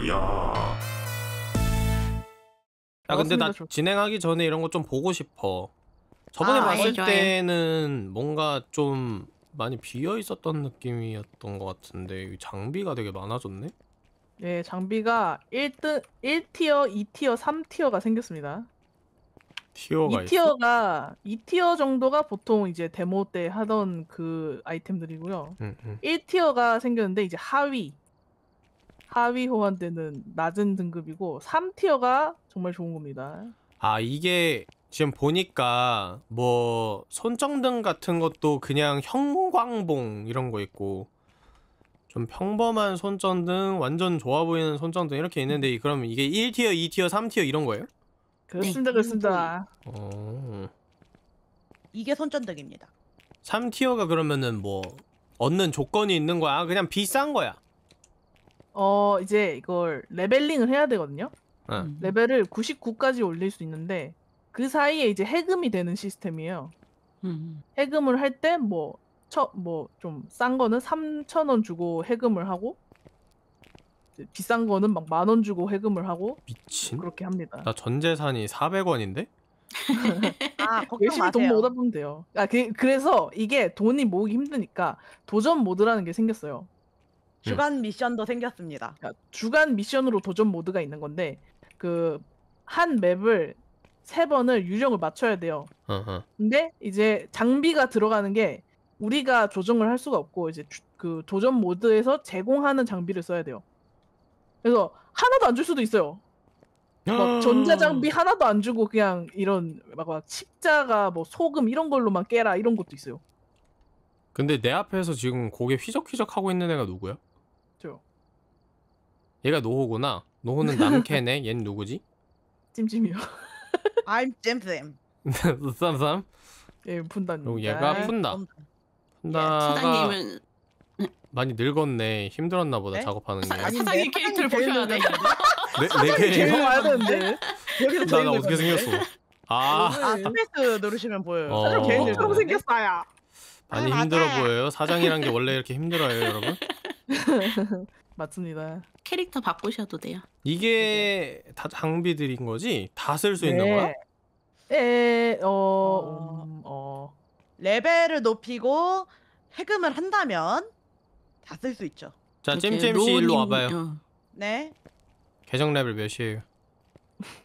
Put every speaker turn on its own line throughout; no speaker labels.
으야.
야 근데 나 진행하기 전에 이런 거 좀 보고 싶어. 저번에
아,
봤을
예, 좋아요.
때는 뭔가 좀 많이 비어 있었던 느낌이었던 것 같은데 이 장비가 되게 많아졌네.
예, 장비가 1등 1티어, 2티어, 3티어가 생겼습니다.
tier가 있어.
2 tier가 2 tier 정도가 보통 이제 데모 때 하던 그 아이템들이고요.
응, 응.
1 tier가 생겼는데 이제 하위 하위 호환되는 낮은 등급이고 3티어가 정말 좋은 겁니다.
아 이게 지금 보니까 뭐 손정등 같은 것도 그냥 형광봉 이런 거 있고 좀 평범한 손전등 완전 좋아 보이는 손전등 이렇게 있는데 그럼 이게 1티어, 2티어, 3티어 이런 거예요?
그렇습니다, 그렇습니다.
어.
이게 손전등입니다.
3티어가 그러면은 뭐 얻는 조건이 있는 거야? 아, 그냥 비싼 거야.
어 이제 이걸 leveling을 해야 되거든요.
응.
음.
레벨을 99까지 올릴 수 있는데 그 사이에 이제 해금이 되는 시스템이에요.
음.
해금을 할 때뭐뭐좀 싼 거는 3,000원 주고 해금을 하고 비싼 거는 막 만 원 주고 해금을 하고
미친.
그렇게 합니다.
나 전 재산이 400원인데?
아 걱정
열심히 돈
마세요.
모으다 보면 돼요. 아, 그, 그래서 이게 돈이 모으기 힘드니까 도전 모드라는 게 생겼어요.
주간 미션도 생겼습니다.
그러니까 주간 미션으로 도전 모드가 있는 건데 그 한 맵을 세 번을 유령을 맞춰야 돼요.
어허.
근데 이제 장비가 들어가는 게 우리가 조정을 할 수가 없고 이제 주- 그 도전 모드에서 제공하는 장비를 써야 돼요. 그래서 하나도 안 줄 수도 있어요. 막 전자 장비 하나도 안 주고 그냥 이런 막, 막 십자가 뭐 소금 이런 걸로만 깨라 이런 것도 있어요.
근데 내 앞에서 지금 고개 휘적휘적 하고 있는 애가 누구야?
저
얘가 노호구나. 노호는 남캐네. 얜 누구지?
찜찜이요.
I'm 잼쌤.
쌈쌈.
예, 분단.
그리고 얘가 푼다.
음,
푼다가
사장님은
많이 늙었네. 힘들었나 보다
네?
작업하는 게.
사장님 캐릭터를 보셔야 돼.
내, 캐릭터?
와야 되는데.
여기서
나 어떻게? 생겼어? 아,
아 스페이스 누르시면 보여요.
어.
사장
목처럼
늙었는데?
생겼어요.
많이
아,
힘들어. 보여요. 사장이란 게 원래 이렇게 힘들어요, 여러분.
맞습니다.
캐릭터 바꾸셔도 돼요.
이게 다 장비들인 거지? 다 쓸 수 있는 거야?
에, 어,
어.
음, 어,
레벨을 높이고 해금을 한다면 다 쓸 수 있죠.
자, 잼잼 씨 일로 와봐요.
어.
네.
계정 레벨 몇이에요?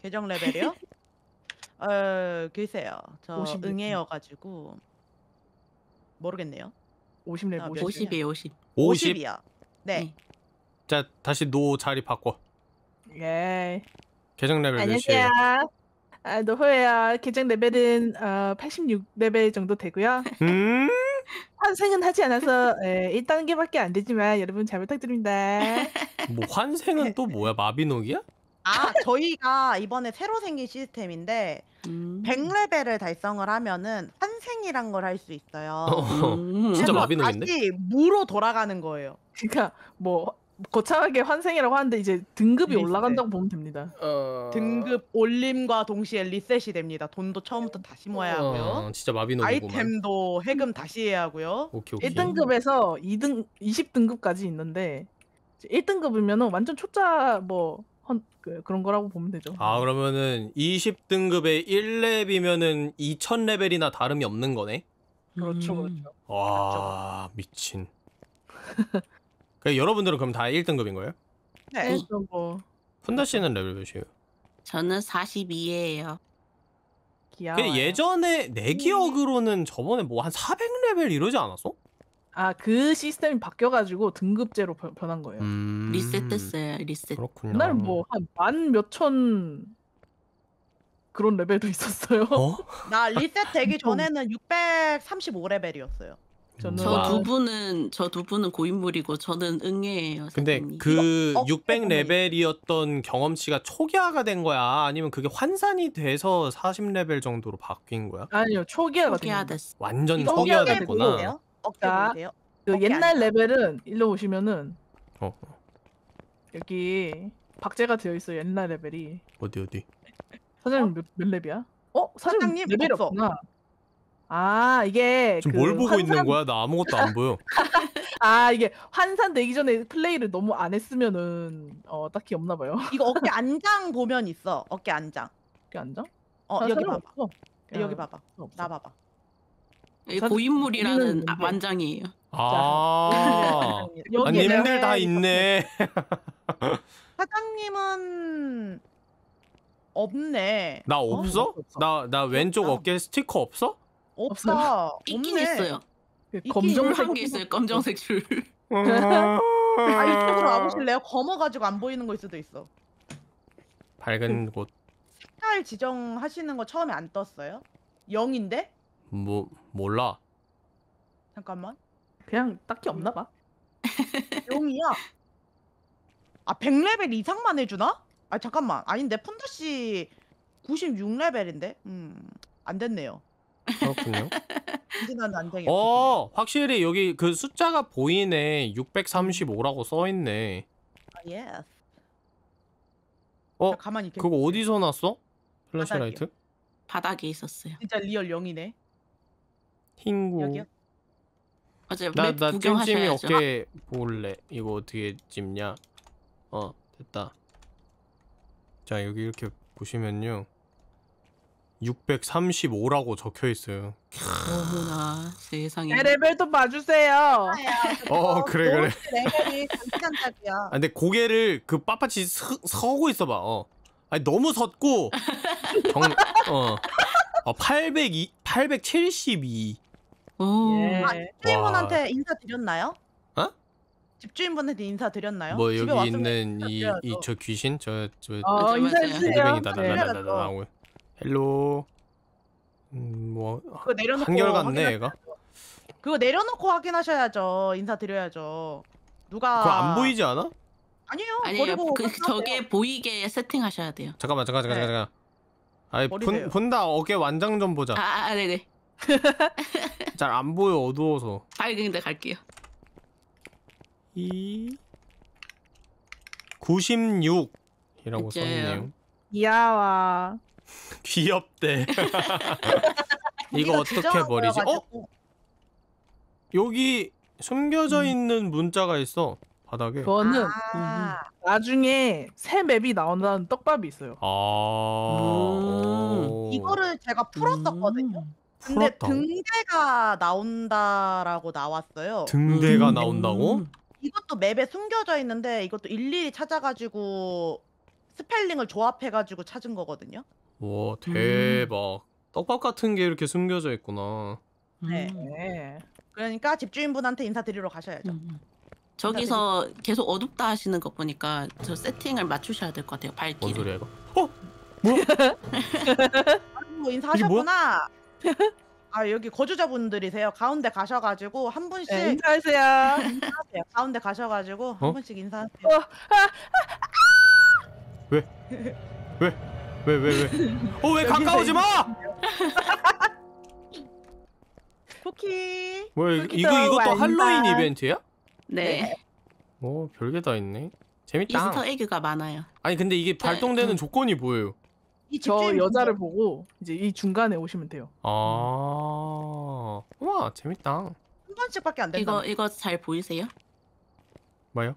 계정 레벨이요? 어 글쎄요.
저50몇
응애여가지고 모르겠네요.
50렙,
아,
50.
50이에요, 50.
50?
50이요. 네.
네.
자, 다시 노 자리 바꿔.
예.
계정 레벨 몇이에요?
안녕하세요. 아, 노호예요. 계정 레벨은 어, 86 레벨 정도 되고요.
음?
환생은 하지 않아서 예, 1단계밖에 안 되지만 여러분 잘 부탁드립니다.
뭐 환생은 또 뭐야? 마비노기야?
아 저희가 이번에 새로 생긴 시스템인데
음.
100레벨을 달성을 하면은 환생이란 걸 할 수 있어요.
음.
진짜
그래서
마비노기인데?
다시 무로 돌아가는 거예요.
그러니까 뭐 거창하게 환생이라고 하는데 이제 등급이
리셋.
올라간다고 보면 됩니다.
어...
등급 올림과 동시에 리셋이 됩니다. 돈도 처음부터 다시 모아야 하고요.
어, 진짜 마비노기구만.
아이템도 해금 다시 해야 하고요.
오케이, 오케이.
1등급에서 2등 20등급까지 있는데 1등급이면은 완전 초짜 뭐 헌, 그, 그런 거라고 보면 되죠.
아, 그러면은 20등급에 1렙이면은 2000레벨이나 다름이 없는 거네?
그렇죠,
음.
그렇죠.
와, 미친. 그 여러분들은 그럼 다 1등급인 거예요?
네.
그래서 뭐
푼다 씨는 레벨 몇이에요?
저는 42예요.
귀여워.
그 예전에 내 기억으로는 저번에 뭐 한 400레벨 이러지 않았어?
아 그 시스템이 바뀌어가지고 등급제로 변- 변한 거예요.
음...
리셋됐어요, 리셋.
그렇군요.
옛날 뭐한 만 몇천 그런 레벨도 있었어요.
어?
나 리셋 되기 전에는 635레벨이었어요.
저는
저
와.
두 분은 저 두 분은 고인물이고 저는 응애예요.
근데
사장님.
그
이거- 어,
600레벨이었던 경험치가 초기화가 된 거야? 아니면 그게 환산이 돼서 40레벨 정도로 바뀐 거야?
아니요 초기화가
초기화
됩니다.
됐어.
완전
이거
초기화 됐구나.
어깨
자,
보이세요?
그
어깨
옛날
아니야?
레벨은 일로 오시면은
어,
여기 박제가 되어 있어 요. 옛날 레벨이.
어디 어디?
사장님 몇, 몇 렙이야? 어 사장님,
사장님
레벨이
없어.
없구나. 아 이게
지금 그뭘 보고
환산-
있는 거야? 나 아무것도 안 보여.
아 이게 환산되기 전에 플레이를 너무 안 했으면은 어 딱히 없나 봐요.
이거 어깨 안장 보면 있어. 어깨 안장.
이렇게 앉아?
어
아,
여기
사람
봐봐.
없어.
여기 봐봐.
없어.
나 봐봐.
이
사실
고인물이라는
우리는
아,
근데-
완장이에요.
아,
여기
아
네.
님들 다 있네.
사장님은 없네.
나 없어?
없어, 없어.
나 나 왼쪽
없다.
어깨 스티커 없어?
없어.
있긴
없네.
있어요.
그 검정색
한개 있어요. 검정색 줄.
아 이쪽으로 와보실래요? 검어가지고 안 보이는 거일 수도 있어.
밝은 곳.
색깔 지정하시는 거 처음에 안 떴어요? 0인데?
뭐 몰라.
잠깐만.
그냥 딱히 없나 봐.
0이야. 아 100레벨 이상만 해주나? 아 잠깐만. 아닌데 푼다 씨 96레벨인데? 음. 안 됐네요.
그렇군요.
이제는 안.
어, 확실히 여기 그 숫자가 보이네. 635라고 써 있네.
아, yes.
어,
자, 가만히 계세요.
그거 어디서 났어? flashlight?
바닥에 있었어요.
진짜 real 0이네.
흰구.
여기요?
어제
나, 맵나 찜찜이. 어깨 볼래. 이거 어떻게 찝냐? 어, 됐다. 자, 여기 이렇게 보시면요. 635라고 적혀 있어요.
어머나 세상에.
내 레벨 좀 봐주세요.
어, 그래, 그래.
레벨이.
아, 근데 고개를 그 빳빳이 서, 서고 있어봐. 어. 아니 너무 섰고 정, 어. 어 802, 872.
오.
예.
아, 집주인분한테 인사 드렸나요?
어?
집주인분한테 인사 드렸나요?
뭐
집에
여기
왔으면
있는 이
인사드려야죠.
이저 귀신 저저
어
맞아,
인사해주세요.
레드뱅이다
네.
나나나나. hello. 음 뭐
그거 내려놓고
한결 같네
확인하-
얘가.
그거 내려놓고 확인하셔야죠. 인사 드려야죠. 누가
그거 안 보이지 않아?
아니에요.
아니에요.
버리고
그. 저게 보이게 세팅하셔야 돼요.
잠깐만 잠깐 잠깐
네.
잠깐. 아이
버리세요.
본, 본다 어깨 완장 좀 보자.
아, 아 네네.
잘 안 보여 어두워서.
밝은데 갈게요.
이 96이라고
맞아요.
썼네요.
이야와.
귀엽대. 이거 어떻게 버리지? 어? 여기 숨겨져
음.
있는 문자가 있어 바닥에.
그거는
아,
나중에 새 맵이 나온다는 떡밥이 있어요.
아.
음.
오.
이거를 제가 풀었었거든요.
음.
근데
풀었다고?
등대가 나온다라고 나왔어요.
등대가
음.
나온다고?
이것도 맵에 숨겨져 있는데 이것도 일일이 찾아가지고 스펠링을 조합해가지고 찾은 거거든요.
와 대박. 떡밥 같은 게 이렇게 숨겨져 있구나.
네.
음.
네.
그러니까 집주인분한테 인사드리러 가셔야죠.
음. 저기서 계속 어둡다 하시는 거 보니까 저 세팅을 맞추셔야 될 것 같아요.
뭔
밝기를.
소리야 이거? 어?
뭐 인사하셨구나. 아 여기 거주자분들이세요. 가운데 가셔가지고 한 분씩
네, 인사하세요.
인사하세요. 가운데 가셔가지고 한
어?
분씩 인사하세요.
왜왜 왜? 어 왜 가까우지 마?
쿠키.
뭐야
여기도
이거 이것도
완반.
할로윈 이벤트야?
네.
오 별게 다 있네. 재밌다.
이스터 에그가 많아요.
아니 근데 이게 발동되는
음.
조건이 뭐예요?
이저
집주인
여자를 보고 이제 이 중간에 오시면 돼요.
아, 와 재밌다.
한 번씩밖에 안 된다.
이거 이거 잘 보이세요?
뭐요?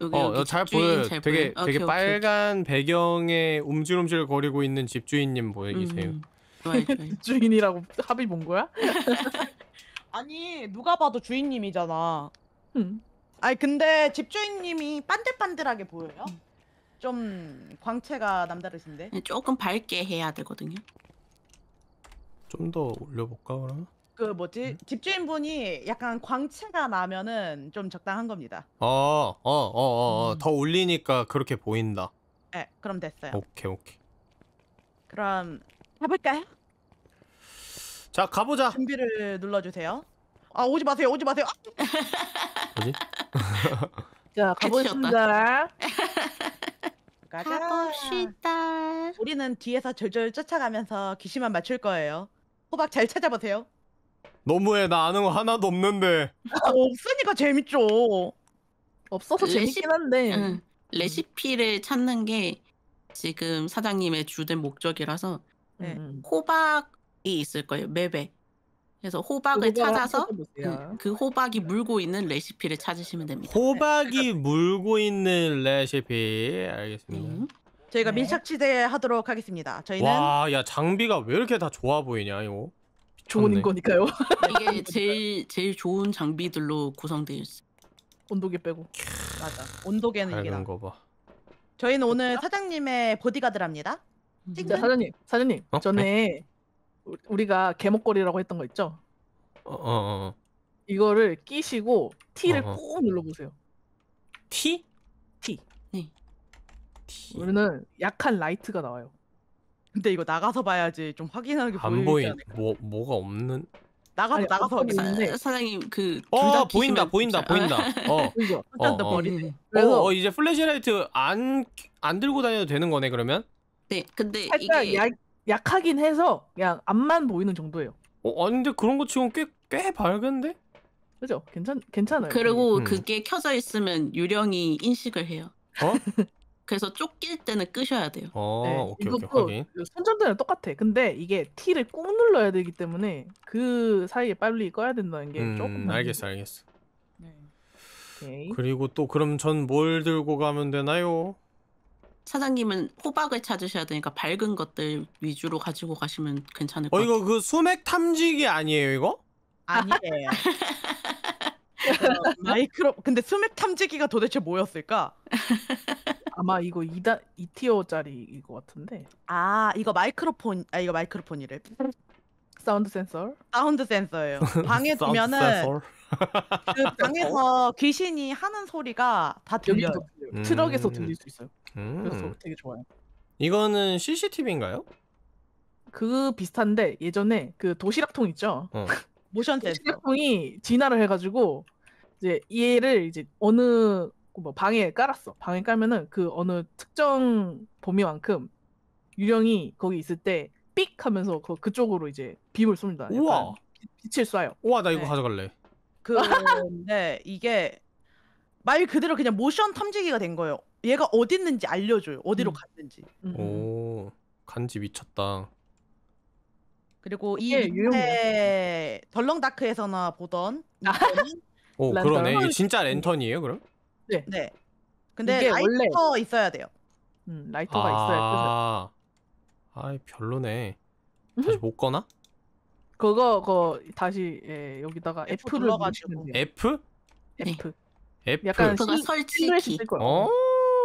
여기
어,
여기
어, 잘 보여요.
잘
되게
보여요?
되게
오케이, 오케이,
빨간 배경에 움찔움찔 거리고 있는 집주인님
오케이.
보이세요?
음.
주인이라고 합의 본 거야?
아니 누가 봐도 주인님이잖아.
음.
아니 근데 집주인님이 반들반들하게 보여요. 좀 광채가 남다르신데.
네, 조금 밝게 해야 되거든요.
좀 더 올려볼까 그러면?
그 뭐지 집주인분이 약간 광채가 나면은 좀 적당한 겁니다.
어, 어, 어, 어, 어.
음.
더 올리니까 그렇게 보인다.
네, 그럼 됐어요.
오케이, 오케이.
그럼 가볼까요?
자, 가보자.
준비를 눌러주세요. 아 오지 마세요, 오지 마세요. 아,
뭐지?
자 가보겠습니다.
가자.
가봅시다.
우리는 뒤에서 졸졸 쫓아가면서 귀신만 맞출 거예요. 호박 잘 찾아보세요.
너무해. 나 아는 거 하나도 없는데.
아, 없으니까 재밌죠.
없어서
레시-
재밌긴 한데.
응. 레시피를 찾는 게 지금 사장님의 주된 목적이라서
네.
음.
호박이 있을 거예요 맵에. 그래서 호박을
그거를
찾아서. 그, 그 호박이 물고 있는 레시피를 찾으시면 됩니다.
호박이 물고 있는 레시피 알겠습니다.
음.
저희가
네.
밀착지대 하도록 하겠습니다. 저희는
와, 야 장비가 왜 이렇게 다 좋아 보이냐 이거.
좋은
미쳤네.
거니까요.
이게 제일 제일 좋은 장비들로 구성되어 있어요.
온도계 빼고.
맞아. 온도계는 이게 나.
거 봐.
저희는 오늘 사장님의 보디가드랍니다.
음.
자, 사장님, 사장님.
어?
전에 우- 우리가 개목걸이라고 했던 거 있죠?
어, 어, 어.
이거를 끼시고 T를
어허.
꾹 눌러보세요.
T?
T.
네.
T.
그러면은 약한 라이트가 나와요.
근데 이거 나가서 봐야지 좀 확인하는
게안
보이지
보인.
않을까?
뭐 뭐가 없는.
나가서
아니,
나가서
어떤
확인.
있는데.
사, 사장님 그
어,
둘다
보인다, 보인다, 보인다. 어.
보이죠?
어,
일단
어.
버리네. 그래서
어, 어, 이제 flashlight 안 안 들고 다녀도 되는 거네 그러면?
네, 근데
살짝
이게
약, 약하긴 해서 그냥 앞만 보이는 정도예요.
어, 아니 근데 그런 거 치곤 꽤꽤 밝은데?
그죠? 괜찮 괜찮아요.
그리고
음.
그게 켜져 있으면 유령이 인식을 해요.
어?
그래서 쫓길 때는 끄셔야 돼요.
어,
네,
오케이 오케이
이것도
확인.
손전등이랑 똑같아. 근데 이게 T를 꾹 눌러야 되기 때문에 그 사이에 빨리 꺼야 된다는 게 조금
음, 알겠어, 알겠어.
네.
오케이.
그리고 또 그럼 전 뭘 들고 가면 되나요?
사장님은 호박을 찾으셔야 되니까 밝은 것들 위주로 가지고 가시면 괜찮을 것
어,
같아요.
이거 그 수맥 탐지기 아니에요, 이거?
아니에요. 어, 마이크로 근데 수맥 탐지기가 도대체 뭐였을까?
아마 이거 2다 2tier짜리일 것 같은데.
아 이거 마이크로폰 아 이거 마이크로폰이래. sound sensor. sound sensor예요. 방에 두면은
센서?
그 방에서 귀신이 하는 소리가 다 들려요.
여기도 들려요.
음.
트럭에서 들릴 수 있어요.
음.
그래서 되게 좋아요.
이거는 CCTV인가요?
그 비슷한데 예전에 그 도시락통 있죠?
어.
모션 센서.
도시락통이 진화를 해가지고 이제 얘를 이제 어느 뭐 방에 깔았어. 방에 깔면은 그 어느 특정 범위만큼 유령이 거기 있을 때 삑 하면서 그 그쪽으로 이제 빔을 쏩니다. 약간
우와.
빛- 빛을 쏴요.
우와, 나 이거
네.
가져갈래.
근데 이게 말 그대로 그냥 모션 탐지기가 된 거예요. 얘가 어디 있는지 알려줘요. 어디로
음.
갔는지.
음, 음.
오, 간지 미쳤다.
그리고 이
이게
밑에 덜렁다크에서나 보던
아.
오,
랜턴.
그러네. 이게 진짜 랜턴이에요, 그럼?
네. 근데
이게
라이터 있어야 돼요.
음, 라이터가 있어요.
아, 아이 별로네. 다시 못 거나?
그거 그 다시 예, 여기다가
F
F를
눌러가지고.
누르시면 돼요.
F?
네.
F.
F.
약간
F가
시- 거예요.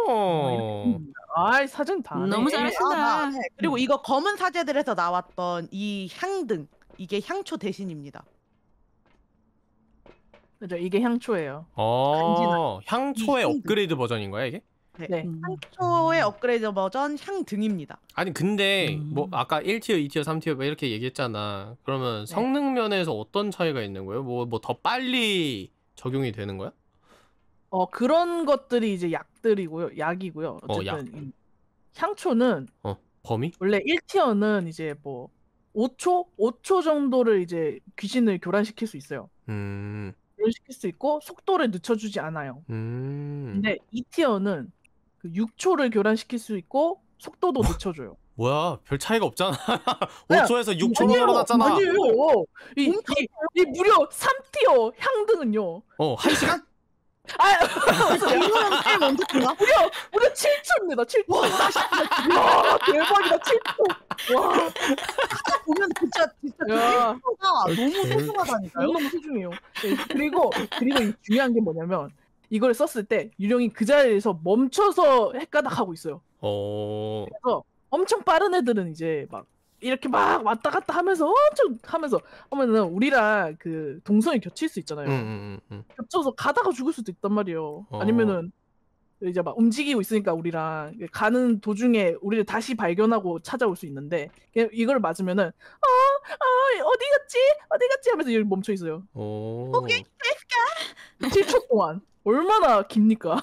어.
아이 사진 다. 하네.
너무 잘하신다.
아, 네. 그리고
음.
이거 검은 사제들에서 나왔던 이 향등 이게 향초 대신입니다.
그죠? 이게 향초예요.
어, 향초의. 업그레이드 버전인 거야, 이게?
네.
음.
향초의 업그레이드 버전 향 등입니다.
아니, 근데
음.
뭐 아까 1티어, 2티어, 3티어 뭐 이렇게 얘기했잖아. 그러면
네.
성능 면에서 어떤 차이가 있는 거예요? 뭐 뭐 더 빨리 적용이 되는 거야?
어 그런 것들이 이제 약들이고요. 약이고요.
어,
어쨌든
약.
이 향초는
어, 범위?
원래 1티어는 이제 뭐 5초? 5초 정도를 이제 귀신을 교란시킬 수 있어요.
음.
교란시킬 수 있고 속도를 늦춰주지 않아요.
음.
근데 2티어는 그 6초를 교란시킬 수 있고 속도도 늦춰줘요.
뭐야? 별 차이가 없잖아.
아니야,
5초에서 6초로
아니에요,
늘어났잖아.
아니에요. 이, 이, 이 무려 3티어 향등은요.
어, 한 시간?
아,
이거는 제일 먼저 가
무려 무려 7초입니다. 7초. 와 대박이다 7초. 와,
보면 진짜 진짜
야.
가 너무
음.
소중하다니까요.
너무 소중해요. 네, 그리고 그리고 이 중요한 게 뭐냐면 이걸 썼을 때 유령이 그 자리에서 멈춰서 헷가닥 하고 있어요.
어.
그래서 엄청 빠른 애들은 이제 막 이렇게 막 왔다 갔다 하면서 엄청 하면서 하면은 우리랑 그 동선이 겹칠 수 있잖아요.
음, 음, 음,
겹쳐서 가다가 죽을 수도 있단 말이에요.
어.
아니면은 이제 막 움직이고 있으니까 우리랑 가는 도중에 우리를 다시 발견하고 찾아올 수 있는데 그냥 이걸 맞으면은 아, 아 어디 갔지 어디 갔지 하면서 여기 멈춰 있어요.
음. 오.
거기?
7초 동안 얼마나 깁니까?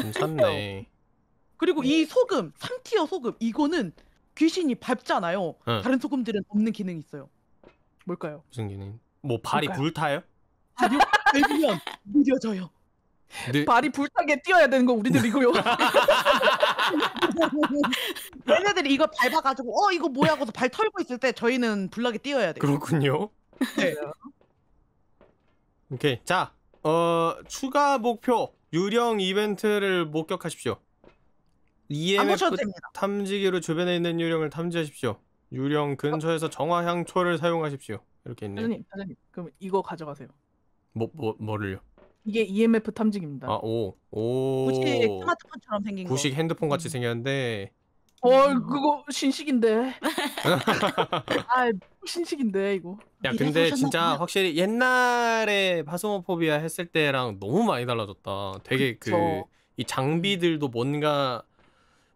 괜찮네.
그리고 이 소금 3티어 소금 이거는 귀신이 밟잖아요.
응.
다른 소금들은 없는 기능이 있어요.
뭘까요?
무슨 기능? 뭐 발이
뭘까요?
불타요?
밟으면 느려져요.
네.
발이 불타게 뛰어야 되는 거 우리들이고요.
얘네들이 이거 밟아가지고 어 이거 뭐야 하고서 발 털고 있을 때 저희는 불나게 뛰어야 돼요.
그렇군요.
네.
오케이. 자, 어 추가 목표 유령 이벤트를 목격하십시오.
안
EMF. 탐지기로 주변에 있는 유령을 탐지하십시오. 유령 근처에서 정화 향초를 사용하십시오. 이렇게 있네요.
사장님, 사장님. 그럼 이거 가져가세요.
뭐, 뭐 뭐를요?
이게 EMF 탐지기입니다.
아, 오. 오.
구식 스마트폰처럼 생긴
구식
거.
핸드폰
음.
같이 생겼는데
어, 그거 신식인데. 아, 신식인데 이거.
야 근데 진짜. 확실히 옛날에 파스모포비아 했을 때랑 너무 많이 달라졌다. 되게 그. 이 장비들도 뭔가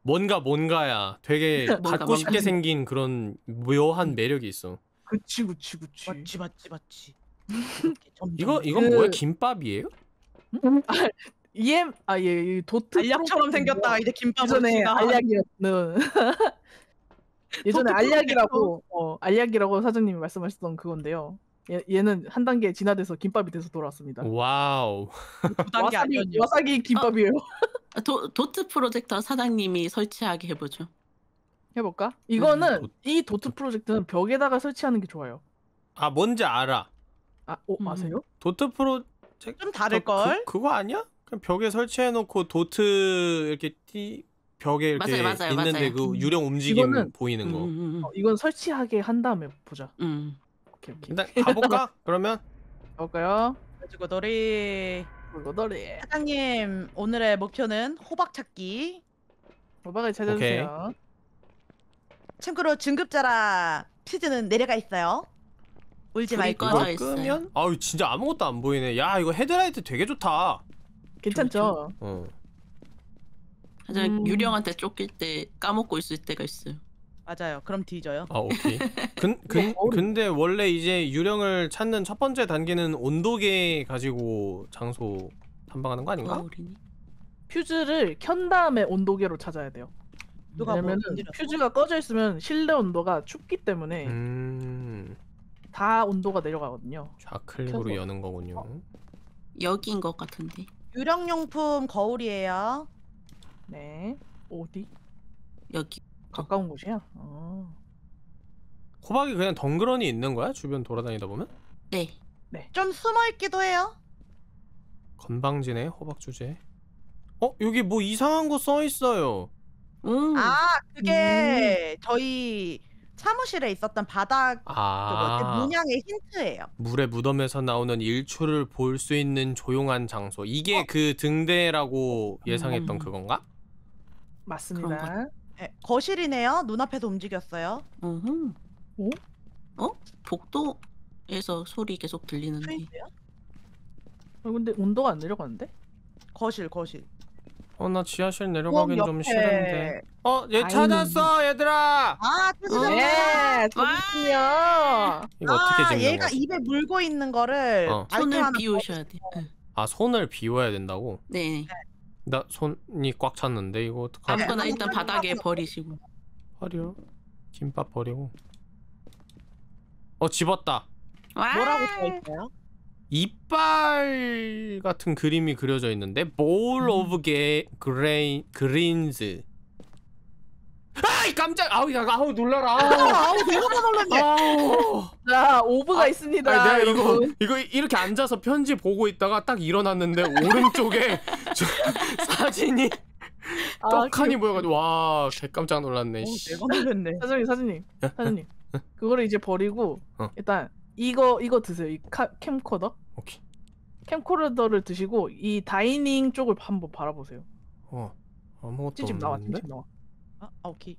뭔가 뭔가야. 되게
뭔가
갖고 싶게
뭔가.
생긴 그런 묘한 매력이 있어.
그치, 그치, 그치.
맞지 맞지 맞지.
이거 이건
그-
뭐야? 김밥이에요?
아, EM 아 예, 이 도트
알약처럼 생겼다가 이제
예전에
지나.
알약이었는 예전에 알약이라고 어 알약이라고 사장님이 말씀하셨던 그건데요. 얘, 얘는 한 단계 진화돼서 김밥이 돼서 돌아왔습니다.
wow.
두 단계
와사비? 와사비 김밥이에요.
도, dot projector 사장님이 설치하게 해보죠.
해볼까? 이거는
도-
이 dot projector는 벽에다가 설치하는 게 좋아요.
아 뭔지 알아.
아, 어,
음.
아세요?
dot projector
좀 다를 걸.
그, 그거 아니야? 그냥 벽에 설치해 놓고 dot 이렇게 띠 벽에 이렇게
맞아요, 맞아요,
있는데
맞아요.
그
음.
유령 움직임
이거는-
보이는
음,
거.
음, 음,
어, 이건 설치하게 한 다음에 보자.
음.
오케이, 오케이.
일단 가볼까? 그러면
가볼까요?
가지고 너리
물고더리.
사장님 오늘의 목표는 호박 찾기.
오박을 찾아주세요.
참고로 중급자라 퓨즈는 내려가 있어요. 울지 말고.
꺼져 있어요.
끄면 아유 진짜 아무것도 안 보이네. 야 이거 헤드라이트 되게 좋다.
괜찮죠?
어.
하지만
음.
유령한테 쫓길 때 까먹고 있을 때가 있어요.
맞아요. 그럼 뒤져요.
아 오케이. 근, 근,
어리-
근데 원래 이제 유령을 찾는 첫 번째 단계는 온도계 가지고 장소 탐방하는 거 아닌가?
거울이니?
퓨즈를 켠 다음에 온도계로 찾아야 돼요.
누가 뭐 건드렸어?
퓨즈가 꺼져 있으면 실내 온도가 춥기 때문에
음
다 온도가 내려가거든요.
좌클릭으로
켜서.
여는 거군요.
여기인 것 같은데.
유령용품 거울이에요.
네. 어디?
여기.
가까운 곳이야? 어.
호박이 그냥 덩그러니 있는 거야? 주변 돌아다니다 보면?
네.
좀 숨어 있기도 해요.
건방지네 호박 주제. 어 여기 뭐 이상한 거 써 있어요.
음.
아 그게 저희 사무실에 있었던 바닥
그아
뭐지? 문양의 힌트예요.
물의 무덤에서 나오는 일출을 볼 수 있는 조용한 장소. 이게 그 등대라고 예상했던
음.
그건가?
맞습니다.
네, 거실이네요. 눈앞에서 움직였어요.
어흥.
오?
어? 복도에서 소리 계속 들리는데.
어, 근데 온도가 안 내려가는데?
거실 거실.
어 나 지하실 내려가긴 좀
옆에.
싫은데. 어 얘. 찾았어 얘들아.
아 찾으셨네.
네, 저기군요.
이거 어떻게
아,
찍는
얘가
거지?
입에 물고 있는 거를
어.
손을 비우셔야 돼. 응.
아 손을 비워야 된다고?
네.
나 손이 꽉 찼는데 이거 어떡하지?
아무거나
네,
일단 바닥에. 버리시고.
버려. 김밥 버리고. 어 집었다.
와!
뭐라고 써 있어요?
이빨 같은 그림이 그려져 있는데 bowl of ge, grain, greens. 아이 깜짝 아우 야 아우 놀라라.
아우 내가 다 놀랐네.
자, orb가 있습니다.
아니, 내가. 이거 이거 이렇게 앉아서 편지 보고 있다가 딱 일어났는데 오른쪽에 저 사진이
아,
떡하니 보여가지고 와 개깜짝 놀랐네.
어,
씨.
내가 놀랐네.
사장님, 사장님, 사장님. 그거를 이제 버리고
어.
일단 이거 이거 드세요. 이 카, 캠코더.
오케이.
캠코더를 드시고 이 dining 쪽을 한번 바라보세요.
어 아무것도
찌집 나와. 찌집 나와.
아, 아, 오케이.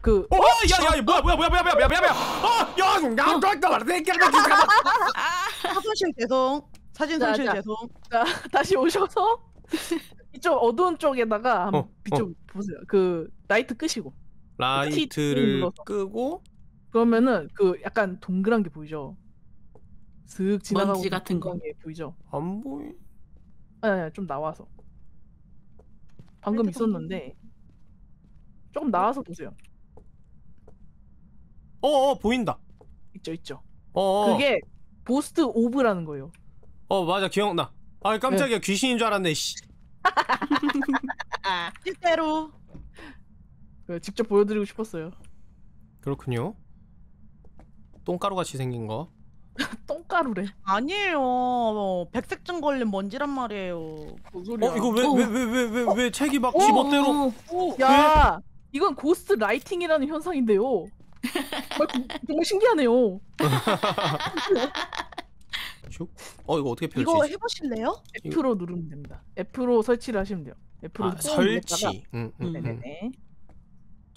그
어, 야, 야, 뭐야, 뭐야, 뭐야, 뭐야, 뭐야, 뭐야, 뭐야. 어, 야, 야, 너, 너, 너, 내 깨끗이 잠깐.
사진실 죄송. 사진
자,
손실
자.
죄송.
다시 오셔서 이쪽 어두운 쪽에다가 한번
어,
비춰 보세요. 그 라이트 끄시고
라이트를. 끄고
그러면은 그 약간 동그란 게 보이죠. 슥 지나가고
먼지 같은 거.
동그란 게 보이죠.
안 보이.
아니, 아니 좀 나와서 방금 있었는데 조금 나와서 보세요.
어, 어, 보인다.
있죠, 있죠.
어, 어,
그게 보스트 오브라는 거예요.
어, 맞아, 기억나. 아, 깜짝이야, 귀신인 줄 알았네. 씨.
실제로
그 직접 보여드리고 싶었어요.
그렇군요. 똥가루 같이 생긴 거.
똥가루래.
아니에요. 백색 증 걸린 먼지란 말이에요.
뭔 소리야?
어 이거 왜 왜 왜 왜 왜 왜 책이 막
어,
지멋대로
오,
야, 이건 ghost writing이라는 현상인데요. 정말, 정말 신기하네요.
슉? 어 이거 어떻게 펼치지?
이거 해보실래요?
F로 누르면 됩니다. F로 설치를 하시면 돼요. F로
아 설치. 응, 응,
음.
응.
네네네.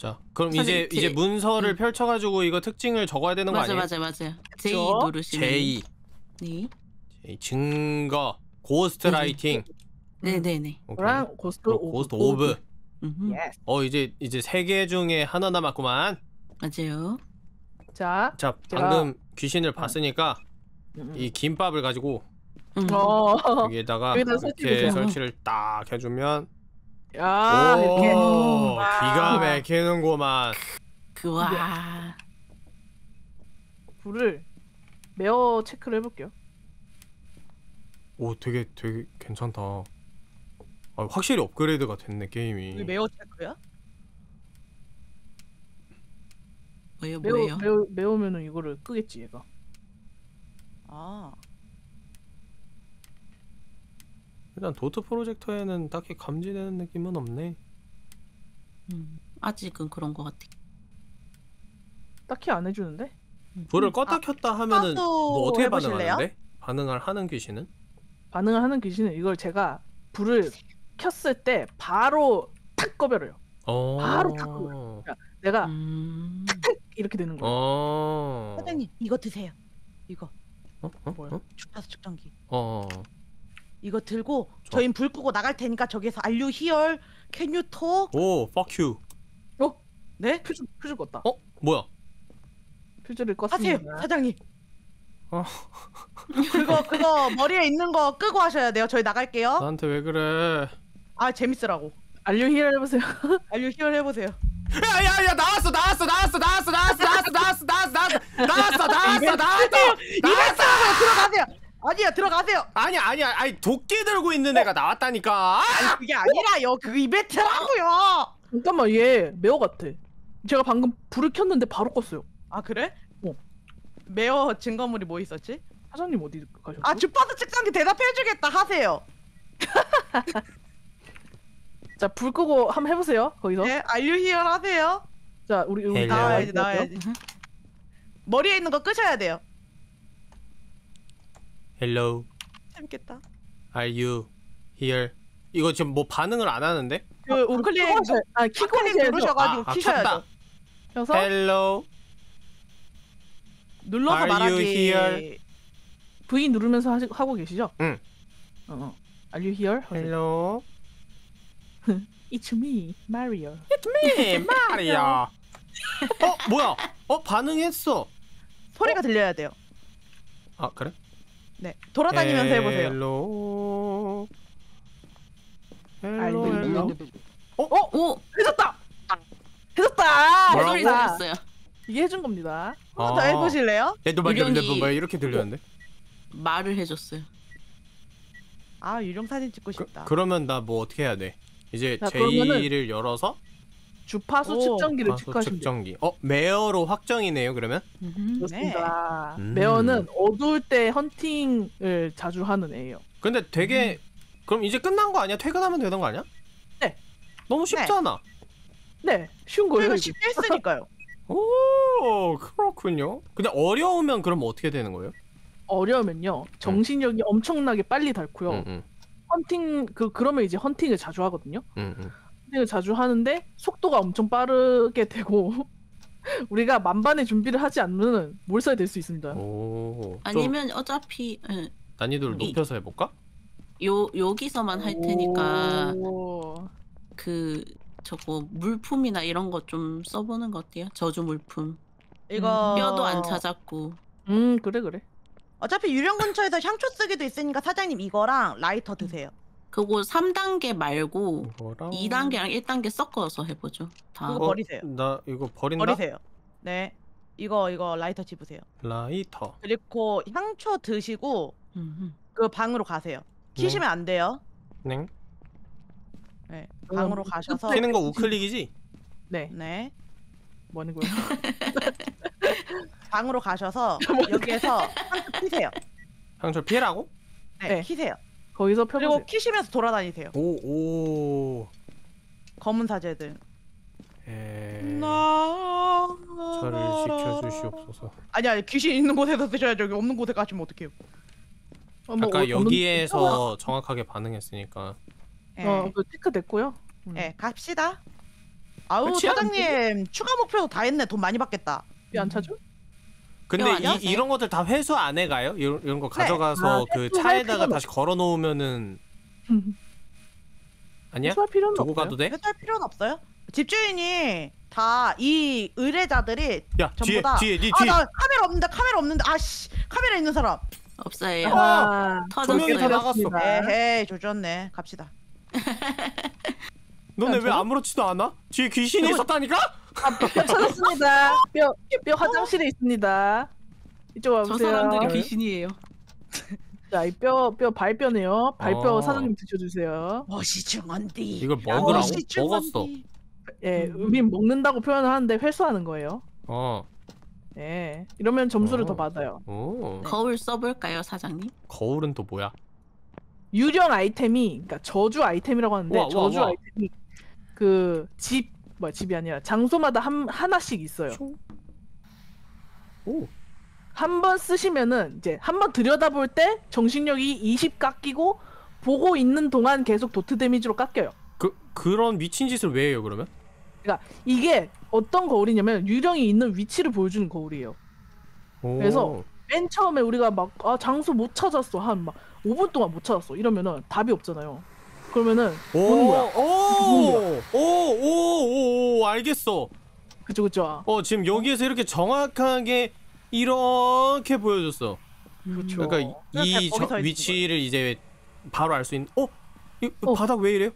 자 그럼 이제 이제
제-
문서를
음.
펼쳐 가지고 이거 특징을 적어야 되는 거
맞아
아니에요?
맞아 맞아요. J
그쵸?
누르시면
J
네.
J 증거 ghost
음.
writing.
네 네네.
오케이.
그랑 ghost
그리고 orb. ghost orb.
음흠.
yes.
어 이제 이제 세 개 중에 하나 남았구만.
맞아요.
자,
자
제가-
방금 귀신을 봤으니까
음.
이 김밥을 가지고
음.
어,
여기에다가
여기다
이렇게. 설치를 딱 해주면
야,
오
이렇게.
기가
와.
막히는구만.
그와.
불을 매어 체크를 해볼게요.
오 되게 되게 괜찮다. 아, 확실히 업그레이드가 됐네 게임이.
이게 매어 체크야?
뭐예요 뭐예요?
매우 매우면은 이거를 끄겠지 얘가.
아.
일단 도트 프로젝터에는 딱히 감지되는 느낌은 없네.
음, 아직은 그런 것 같아.
딱히 안 해주는데?
불을
음.
껐다 켰다 하면은 뭐 어떻게
해보실래요?
반응하는데? 반응을 하는 귀신은?
반응을 하는 귀신은 이걸 제가 불을 켰을 때 바로 탁 꺼버려요.
어.
바로 닫고 내가
음.
이렇게 되는 거예요.
어.
사장님 이거 드세요. 이거
어? 어?
뭐야?
어?
주파수 측정기.
어.
이거 들고
저-
저희 불 끄고 나갈 테니까 저기에서 here? Can you talk?
오, fuck you.
어?
네?
퓨즈 퓨즈 껐다.
어? 뭐야?
퓨즈를
하세요
껐습니다.
사장님.
어.
그거 그거 머리에 있는 거 끄고 하셔야 돼요. 저희 나갈게요.
나한테 왜 그래?
아 재밌으라고.
알류 히어 해보세요.
You here 해보세요.
야야야 나왔어 나왔어 나왔어 나왔어 나왔어 나왔어 나왔어 나왔어 나왔어 나왔어 나왔어 나왔어
이벤트 하고 들어가세요. 아니야 들어가세요.
아니야 아니야 아니 도끼 들고 있는 애가 나왔다니까
아니 그게 아니라요. 그 이벤트라고요.
잠깐만 얘 Mare 같아. 제가 방금 불을 켰는데 바로 껐어요.
아 그래?
어.
Mare 증거물이 뭐 있었지?
사장님 어디 가셨어?
아 주파수 측정기 대답해주겠다 하세요.
자 불 끄고 한번 해보세요. 거기서.
네, here 하세요.
자 우리 우리
hello.
나와야지
나와야
나와야지. 머리에 있는 거 끄셔야 돼요.
Hello
재밌겠다.
are you here 이거 지금 뭐 반응을 안 하는데?
그 우클릭
아 키고
우클릭
하셔야죠.
누르셔가지고
아, 아,
키셔야죠.
켜서
Hello
눌러서
Are you
말하기.
here?
V 누르면서 하시, 하고 계시죠?
응.
어, 어. Are you here?
Hello
It's me, Mario.
네 말이야 어 뭐야 어 반응했어
소리가 들려야 돼요.
아 그래?
네, 돌아다니면서 해보세요.
hello hello
알고
hello
오
해줬다. 해줬다.
뭐라고?
소리
해줬다.
들렸어요.
이게 해준 겁니다.
한 번더 해보실래요?
얘도
유령이-
막 이렇게 들렸는데?
말을 해줬어요.
아 유령 사진 찍고
그,
싶다.
그러면 나 뭐 어떻게 해야 돼? 이제
자, 그러면은
열어서
주파수
오.
측정기를
파수
체크하시면 돼요.
측정기 어 메어로 확정이네요 그러면?
좋습니다.
음.
매어는 어두울 때 헌팅을 자주 하는 애예요.
근데 되게 그럼 이제 끝난 거 아니야? 퇴근하면 되는 거 아니야?
네.
너무 쉽잖아
네, 쉬운 거예요.
쉽게 했으니까요.
오 그렇군요 근데 어려우면 그럼 어떻게 되는 거예요?
어려우면요, 정신력이 엄청나게 빨리 닳고요.
응, 응,
헌팅 그 그러면 이제 헌팅을 자주 하거든요.
응, 응.
헌팅을 자주 하는데 속도가 엄청 빠르게 되고 우리가 만반의 준비를 하지 않으면 몰살이 될수 있습니다.
오, 좀
아니면 어차피 예,
난이도를
이-
높여서 해볼까?
요 여기서만 할 테니까
오.
그 저거 물품이나 이런 거 좀 써보는 거 어때요? 저주 물품.
이거
뼈도 안 찾았고.
음 그래 그래.
어차피 유령 근처에서 향초 쓰기도 있으니까 사장님 이거랑 라이터 드세요.
그거 3단계 말고
이거랑
2단계랑 1단계 섞어서 해보죠. 다.
그거 버리세요.
나 이거 버린다?
버리세요. 네, 이거 이거 라이터 집으세요.
라이터
그리고 향초 드시고. 그 방으로 가세요. 키시면 안 돼요.
네
네, 방으로
음,
가셔서
키는 거 우클릭이지?
네,
네.
뭐니고요?
방으로 가셔서 여기에서 한끗 키세요.
상처 피해라고?
네,
네.
키세요.
거기서 펴보세요.
그리고 키시면서 돌아다니세요.
오 오.
검은 사제들.
에...
나
저를 지켜주시옵소서.
아니 아니 귀신 있는 곳에서 드셔야죠. 여기 없는 곳에 가시면 어떡해요?
어, 뭐
아까
어, 없는-
여기에서 정확하게 반응했으니까.
예.
어, 그 체크 됐고요. 음.
예, 갑시다. 아우? 사장님 추가 목표 다 했네. 돈 많이 받겠다.
왜 안 차죠?
근데
뼈 아니야?
이, 이런 것들 다 회수 안 해가요? 이런, 이런 거
네.
가져가서
아,
그
회수할
차에다가 다시 걸어 놓으면은 아니야?
수할 필요는
두고
없어요.
가도 돼?
회수할 필요는 없어요. 집주인이 다 이 의뢰자들이
야
전부
뒤에
다-
뒤에
니아
뒤에
나 카메라 없는데 카메라 없는데 아씨 카메라 있는 사람
없어요.
아,
조명이 다
터졌어요.
나갔어.
에헤이 조졌네 갑시다
너네
야,
왜
저거-
아무렇지도 않아? 뒤에 귀신이 있었다니까?
아, 뼈 찾았습니다. 뼈, 뼈 화장실에 있습니다. 이쪽
저
와보세요.
사람들이 귀신이에요.
자, 이 뼈, 뼈 발뼈네요. 발뼈
어.
사장님 드셔주세요.
멋이 중헌디
이걸 먹으라고? 먹었어.
예,
음.
의미 먹는다고 표현을 하는데 회수하는 거예요.
어.
예, 이러면 점수를
어.
더 받아요.
오.
거울 써볼까요, 사장님?
거울은 또 뭐야?
유령 아이템이, 그러니까 저주 아이템이라고 하는데
우와, 우와,
저주
우와.
아이템이 그 집, 뭐야 집이 아니라 장소마다 한 하나씩 있어요.
오.
한 번 쓰시면은 이제 한 번 들여다볼 때 정신력이 20 깎이고 보고 있는 동안 계속 도트 데미지로 깎여요.
그 그런 미친 짓을 왜 해요 그러면?
이게 어떤 거울이냐면 유령이 있는 위치를 보여주는 거울이에요.
오.
그래서 맨 처음에 우리가 막 아, 장소 못 찾았어 한 막 5분 동안 못 찾았어 이러면은 답이 없잖아요. 그러면은 보는 거야. 보는
오오오오 알겠어.
그죠 그죠.
어 지금 여기에서 이렇게 정확하게 이렇게 보여줬어.
그렇죠.
그러니까 이, 저- 위치를 이제 바로 알 수 있는. 어? 이, 이
어.
바닥 왜 이래요?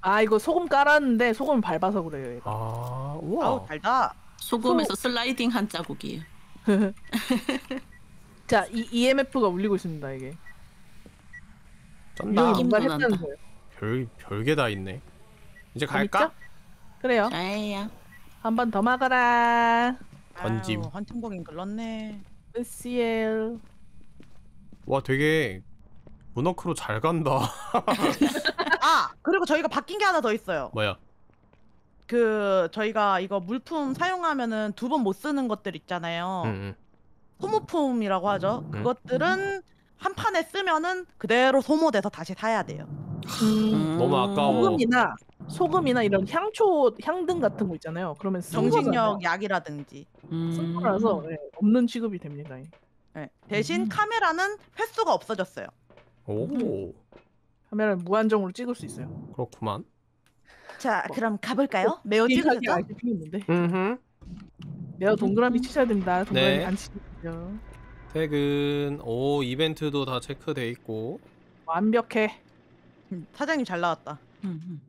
아 이거 소금 깔았는데 소금 밟아서 그래요. 얘가.
아 우와.
아우 달다
소금에서 슬라이딩 한 자국이에요.
자, 이 EMF가 울리고 있습니다 이게.
쩐다.
느낌도
했다는. 거예요.
별 별게 다 있네. 이제 갈까?
그래요.
저예요.
한번 더 막아라.
던짐.
아유, 헌팅봉인 글렀네
CL.
와 되게 문어크로 잘 간다.
아 그리고 저희가 바뀐 게 하나 더 있어요
뭐야?
그 저희가 이거 물품 사용하면은 두 번 못 쓰는 것들 있잖아요
응, 응.
소모품이라고 하죠
음.
그것들은 한 판에 쓰면은 그대로 소모돼서 다시 사야 돼요
음,
너무 아까워.
소금이나 소금이나 이런 향초 향등 같은 거 있잖아요. 그러면 쓴
정신력
거잖아요.
약이라든지
음.
쓴 거라서 네, 없는 취급이 됩니다.
네. 대신
음.
카메라는 횟수가 없어졌어요
오
카메라를 무한정으로 찍을 수 있어요.
그렇구만.
자 그럼 가볼까요? 매우
비슷하게
찍으셨죠?
음.
내가 동그라미 치셔야 됩니다. 동그라미
네.
안 치시죠.
퇴근. 오 이벤트도 다 체크돼 있고.
완벽해.
음, 사장님 잘 나왔다
음, 음.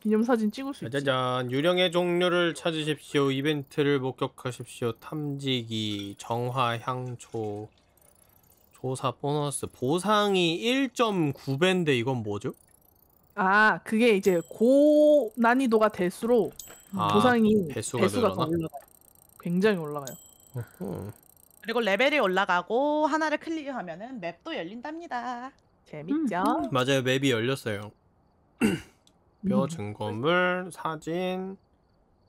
기념사진 찍을 수 있지.
짜자잔 유령의 종류를 찾으십시오. 이벤트를 목격하십시오. 탐지기, 정화 향초, 조사 보너스, 보상이 1.9배인데 이건 뭐죠?
아 그게 이제 고 난이도가 될수록
아,
보상이
배수가
배수가, 더
늘어나?
올라가요. 굉장히 올라가요.
어허.
그리고 레벨이 올라가고 하나를 클리어하면은 맵도 열린답니다
재밌죠?
음,
맞아요 맵이 열렸어요. 뼈
음.
증거물, 사진.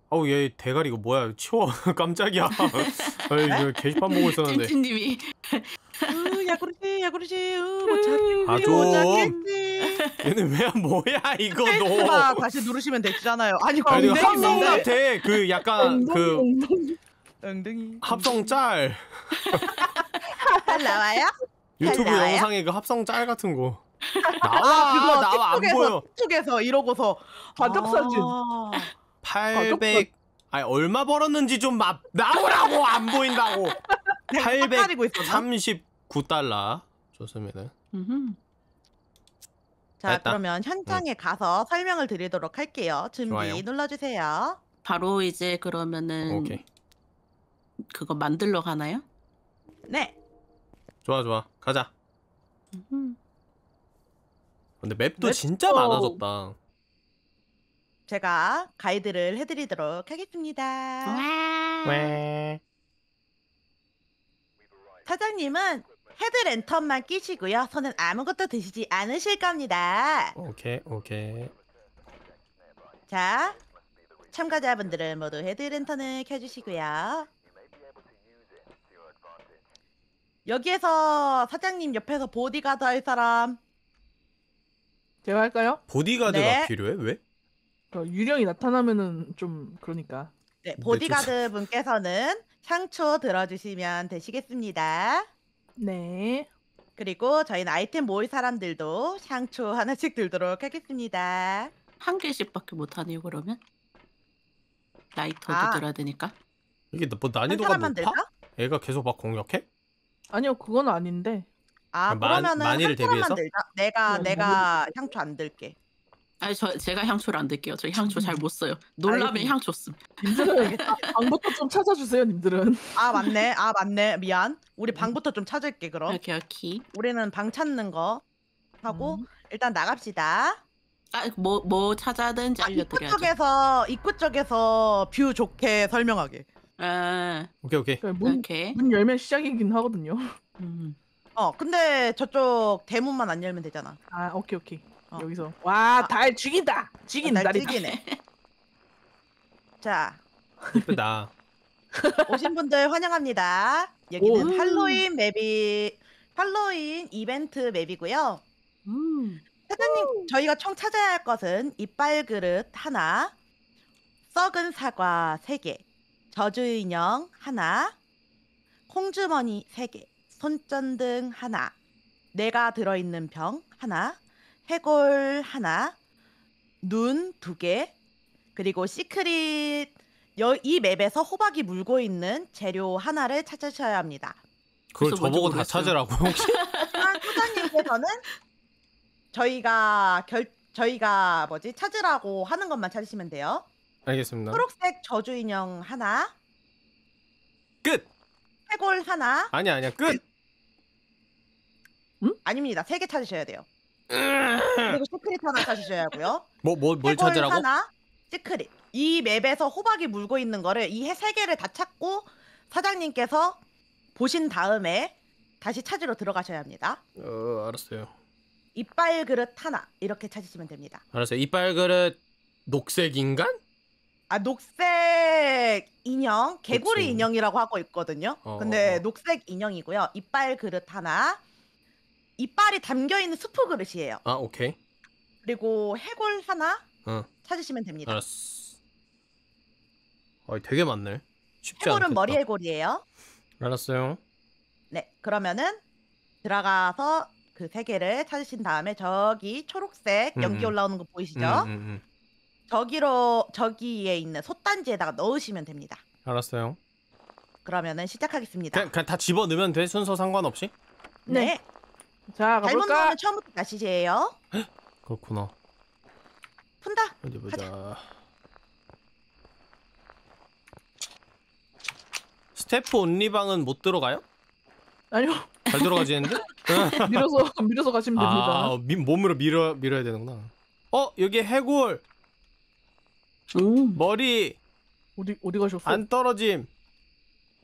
어우 얘 대가리 이거 뭐야? 치워 깜짝이야. 아이 저 게시판 보고 있었는데.
찐찐님이
으 야구르지 야구르지
아,
찾겠지
얘는 왜 뭐야 이거 너?
다시 누르시면 되잖아요 아니 있는데?
같아. 그 약간 그
엉덩이.
합성 짤.
잘 나와요?
유튜브
나와요?
영상에 그 합성 짤 같은 거.
아
나와
그거
나와 안 보여.
틱톡에서 틱톡에서 이러고서
사진.
아,
800 아니 얼마 벌었는지 좀 마, 나오라고 안 보인다고.
빡가리고 있었나?
839달러 좋습니다.
음,
자
됐다.
그러면 현장에 가서 설명을 드리도록 할게요 준비
좋아요.
눌러주세요
바로 이제 그러면은
오케이
그거 만들러 가나요?
네
좋아 좋아 가자.
음.
근데 맵도
맵도-
진짜 많아졌다.
제가 가이드를 해드리도록 하겠습니다
와.
왜?
사장님은 헤드랜턴만 끼시고요. 손은 아무것도 드시지 않으실 겁니다.
오케이 오케이.
자, 참가자분들은 모두 헤드랜턴을 켜주시고요. 여기에서 사장님 옆에서 보디가드 할 사람
제가 할까요?
보디가드가
네.
필요해? 왜?
그 유령이 나타나면은 좀 그러니까.
네,
네,
보디가드 분께서는 향초 들어주시면 되시겠습니다.
네.
그리고 저희는 아이템 모을 사람들도 향초 하나씩 들도록 하겠습니다.
한 개씩밖에 못 하네요 그러면. 라이터도
아.
들어야 되니까.
이게
뭐한
난이도가 높아?
들까?
애가 계속 막 공격해?
아니요, 그건 아닌데.
아,
만-
그러면은
만일을 대비해서?
들자. 내가
네,
내가 향초 안 들게.
아니 저 제가 향초를 안 들게요. 저 향초 잘 못 써요. 놀라면
아이고.
향초 씀.
님들은 방부터 좀 찾아주세요, 님들은.
아 맞네. 아 맞네. 미안. 우리 방부터 좀 찾을게 그럼.
이렇게 이렇게.
우리는 방 찾는 거 하고
음.
일단 나갑시다.
아뭐뭐 뭐 되는지
아, 입구
알려드려야죠.
쪽에서 입구 쪽에서 view 좋게 설명하게.
아,
오케이 오케이.
그 문,
이렇게.
문 열면 시작이긴 하거든요.
음.
어 근데 저쪽 대문만 안 열면 되잖아.
아, 오케이, 오케이.
어.
여기서. 와,
아.
달 죽인다! 죽인
날
날이다.
찌기네. 자
이쁘다.
오신 분들 환영합니다. 여기는
오.
할로윈 맵이 할로윈 이벤트 맵이고요.
음.
사장님 저희가 총 찾아야 할 것은 이빨 그릇 하나, 썩은 사과 세 개, 저주 인형 하나, 콩주머니 세 개, 손전등 하나, 내가 들어있는 병 하나, 해골 하나, 눈 두 개, 그리고 시크릿 여, 이 맵에서 호박이 물고 있는 재료 하나를 찾으셔야 합니다.
그걸
그래서
저보고 다
모르겠어요.
찾으라고 혹시?
하지만 사장님께서는 저희가 결 저희가 뭐지 찾으라고 하는 것만 찾으시면 돼요.
알겠습니다.
초록색 저주 인형 하나,
끝.
해골 하나,
아니야 아니야 끝.
아닙니다. 세 개 찾으셔야 돼요. 그리고 secret 하나 찾으셔야 하고요.
뭐뭐뭘
해골
찾으라고?
하나, secret. 이 맵에서 호박이 물고 있는 거를 이 세 개를 다 찾고 사장님께서 보신 다음에 다시 찾으러 들어가셔야 합니다.
어 알았어요.
이빨 그릇 하나 이렇게 찾으시면 됩니다.
알았어요. 이빨 그릇 녹색 인간?
아 녹색 인형 개구리
그치.
인형이라고 하고 있거든요.
어,
근데
어, 어.
녹색 인형이고요. 이빨 그릇 하나, 이빨이 담겨 있는 수프 그릇이에요.
아 오케이.
그리고 해골 하나
어
찾으시면 됩니다.
알았어. 어 되게 많네. 쉽지
해골은
않겠다.
머리 해골이에요.
알았어요.
네, 그러면은 들어가서 그 세 개를 찾으신 다음에 저기 초록색
음,
연기
음.
올라오는 거 보이시죠?
음, 음, 음.
저기로 저기에 있는 솥단지에다가 넣으시면 됩니다.
알았어요.
그러면은 시작하겠습니다.
그냥, 그냥 다 집어 넣으면 돼 순서 상관없이?
네. 자,
잘못
가볼까?
넣으면 처음부터 다시예요.
그렇구나.
푼다.
어디 보자. 스태프 온리방은 못 들어가요?
아니요,
잘 들어가지는데?
밀어서, 밀어서 가시면 됩니다.
아, 미, 몸으로 밀어 밀어야 되는구나. 어, 여기 해골
음.
머리
어디, 어디 가셨어?
안 떨어짐.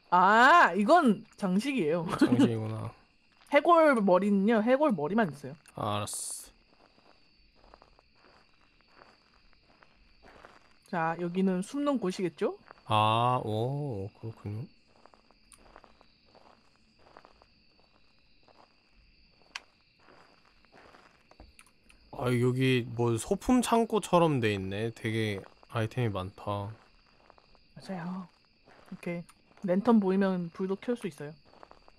아, 이건 장식이에요.
정신이구나.
해골 머리는요, 해골 머리만 있어요.
아, 알았어.
자, 여기는 숨는 곳이겠죠?
아, 오, 그렇군요. 아, 여기 뭐 소품 창고처럼 돼 있네. 되게 아이템이 많다.
맞아요. 이렇게 랜턴 보이면 불도 켤 수 있어요.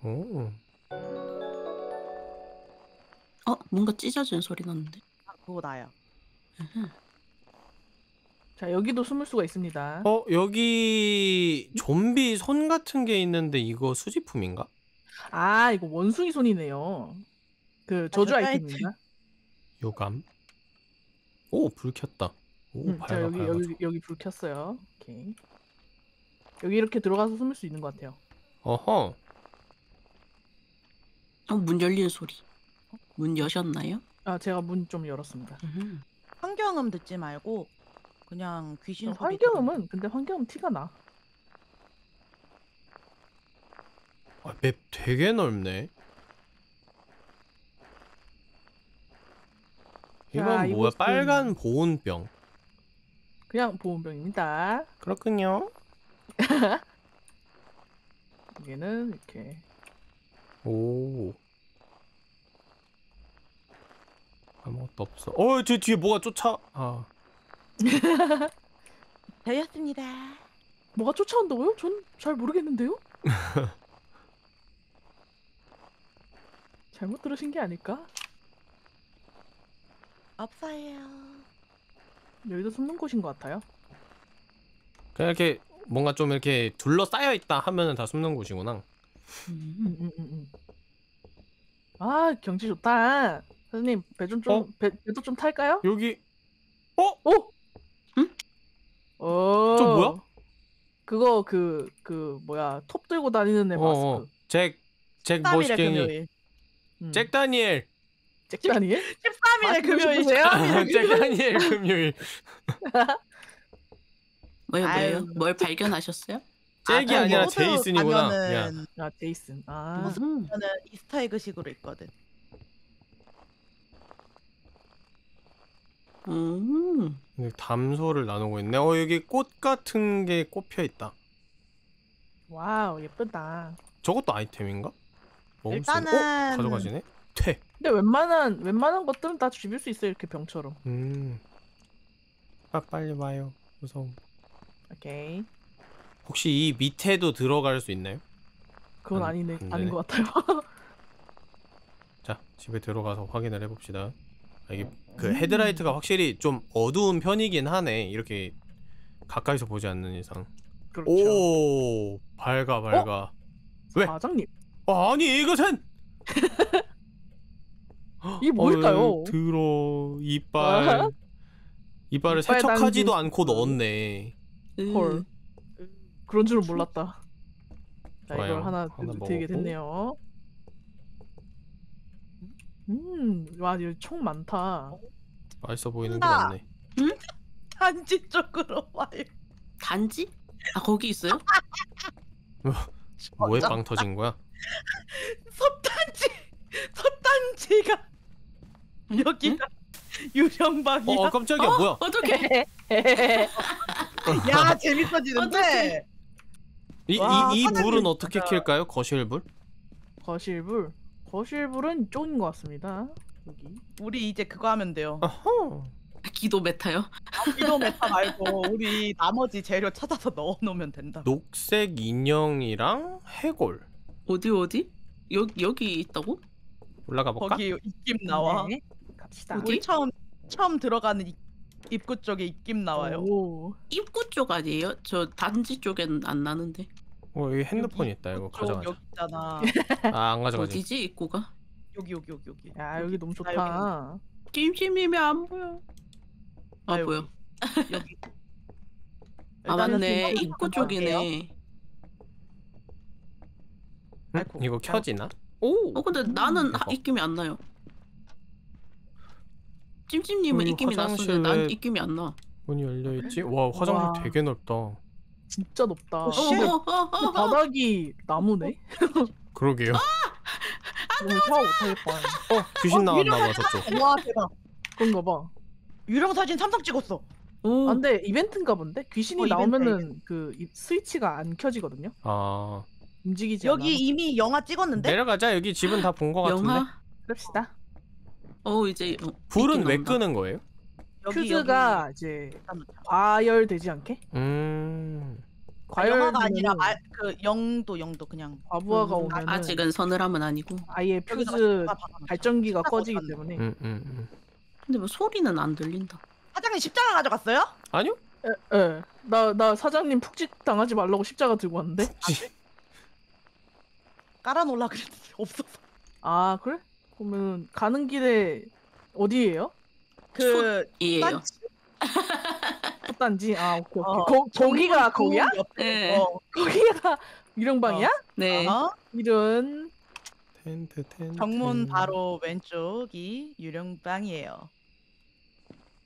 오.
어 뭔가 찢어진 소리 났는데.
아, 그거 나요.
자, 여기도 숨을 수가 있습니다.
어, 여기 좀비 손 같은 게 있는데 이거 수집품인가?
아, 이거 원숭이 손이네요. 그 저주
저주
아이템입니다.
요감. 오, 불 켰다. 오,
음, 자,
밝아,
여기
밝아.
여기 여기 불 켰어요. 오케이. 여기 이렇게 들어가서 숨을 수 있는 것 같아요.
어허.
어, 문 열리는 소리. 어, 문 여셨나요?
아, 제가 문 좀 열었습니다.
음.
환경음 듣지 말고 그냥 귀신 소리.
환경음은 근데 환경음 티가 나.
아, 맵 되게 넓네. 이건
자,
뭐야?
이곳은-
빨간 보온병.
그냥 보온병입니다.
그렇군요.
여기는 이렇게
오. 아무것도 없어. 어, 저 뒤에 뭐가 쫓아. 아,
되었습니다.
뭐가 쫓아온다고요? 전 잘 모르겠는데요. 잘못 들으신 게 아닐까?
없어요.
여기도 숨는 곳인 것 같아요.
그냥 이렇게 뭔가 좀 이렇게 둘러싸여 있다 하면은 다 숨는 곳이구나.
음.
음, 음. 아 경치 좋다. 선생님 배좀 좀
어?
배, 배도 좀 탈까요?
여기 어?
오!
응?
어.
저 뭐야?
그거 그그 뭐야 톱 들고 다니는 애
어,
마스크.
어. 잭, 잭
13일에
머시갱이.
금요일.
음.
잭 다니엘.
잭 다니엘?
13일에
마스크
금요일. 13일에
잭 다니엘 금요일.
뭐예요, 뭐예요?
아유.
뭘 발견하셨어요?
잭이
아,
아, 니라 제이슨이구나. 야.
가면은
아 제이슨. 아
무슨-
음.
저는 Easter egg식으로 있거든.
음.
여기 담소를 나누고 있네. 어 여기 꽃 같은 게 꼽혀 있다.
wow 예쁘다.
저것도 아이템인가? 어?
일단은
가져가지네. 퇴.
근데 웬만한 웬만한 것들은 다 죽일 수 있어 이렇게 병처럼.
음. 아 빨리 와요. 무서워.
오케이.
혹시 이 밑에도 들어갈 수 있나요?
그건
안-
아니네
안 되네.
아닌 것 같아요.
자 집에 들어가서 확인을 해봅시다. 아, 이게 그
음.
헤드라이트가 확실히 좀 어두운 편이긴 하네. 이렇게 가까이서 보지 않는 이상.
그렇죠.
오 밝아 밝아. 왜?
사장님
아, 아니 이것은
이게 뭘까요?
어휴, 들어 이빨 이빨을
이빨
세척하지도 않고. 넣었네.
헐. 그런 줄은 몰랐다. 자
좋아요.
이걸 하나,
하나 먹었고.
됐네요. 음, 와 여기 총 많다.
맛있어 보이는 게. 많네.
단지 쪽으로 와요.
단지? 아 거기 있어요?
뭐에 빵 터진 거야?
섭단지 섭단지가 여기가 유령방이야.
어, 어 깜짝이야 뭐야?
어떻게?
야 재밌어지는데.
이
와,
이이
사장님
불은 어떻게
진짜.
킬까요? 거실불?
거실불. 거실불은 이쪽인 것 같습니다. 여기.
우리 이제 그거 하면 돼요.
어허.
기도 메타요?
이도 메타 말고 우리 나머지 재료 찾아서 넣어 놓으면 된다.
녹색 인형이랑 해골
어디 어디? 여기 여기 있다고?
올라가 볼까?
거기 입김 나와.
네, 갑시다.
우리 처음 처음 들어가는 입, 입구 쪽에 입김 나와요.
오.
입구 쪽 아니에요? 저 단지 쪽엔 안 나는데.
어 여기 핸드폰 있다 이거
쪽
가져가자.
여기 있잖아.
아 안 가져가지.
어디지 입구가?
여기 여기 여기 여기.
야 여기 너무
아,
좋다.
찜찜님이 안 보여. 아,
아.
보여.
여기.
아 맞네. 입구. 쪽이네.
응?
아이고.
이거 켜지나?
오.
어 근데 나는 하-. 입김이 안 나요. 찜찜님은 입김이 났었는데 난 입김이 안 나.
문이 열려 있지? 와 화장실
와.
되게 넓다.
진짜 높다.
어,
어,
씨.
근데
어, 어, 어, 어.
바닥이 나무네.
그러게요.
너무 샤워 못하겠다.
어 귀신 나왔나 봐 저쪽.
와 대박.
그런가 봐.
유령 사진 삼성 찍었어.
오.
아, 근데 이벤트인가 본데 귀신이
어, 이벤트야,
나오면은 그 이- 스위치가 안 켜지거든요.
아
움직이지
여기
않아.
이미 영화 찍었는데?
내려가자 여기 집은 다 본 거 같은데.
영화.
그럽시다.
어 이제 어,
불은 왜
나온다.
끄는 거예요?
여기,
퓨즈가 이제
여기.
과열되지 않게?
음.
아, 영화가 아니라 말, 그 영도 영도 그냥
과부하가
음,
오면은
아직은 서늘함은 아니고.
아예 퓨즈. 발전기가 꺼지기? 때문에
음, 음, 음.
근데 뭐 소리는 안 들린다.
사장님 십자가 가져갔어요?
아니요?
예. 나, 나 사장님 푹직 당하지 말라고 십자가 들고 왔는데?
깔아놓으려 그랬는데 없어서
아, 그래? 그러면 가는 길에 어디예요?
그
이에요.
첫단지? 아, 오케이, 오케이.
어,
거, 거기가 거기야?
옆에.
네.
어.
거기가 유령방이야?
네.
어?
이런
텐트 텐트.
정문 바로 왼쪽이 유령방이에요.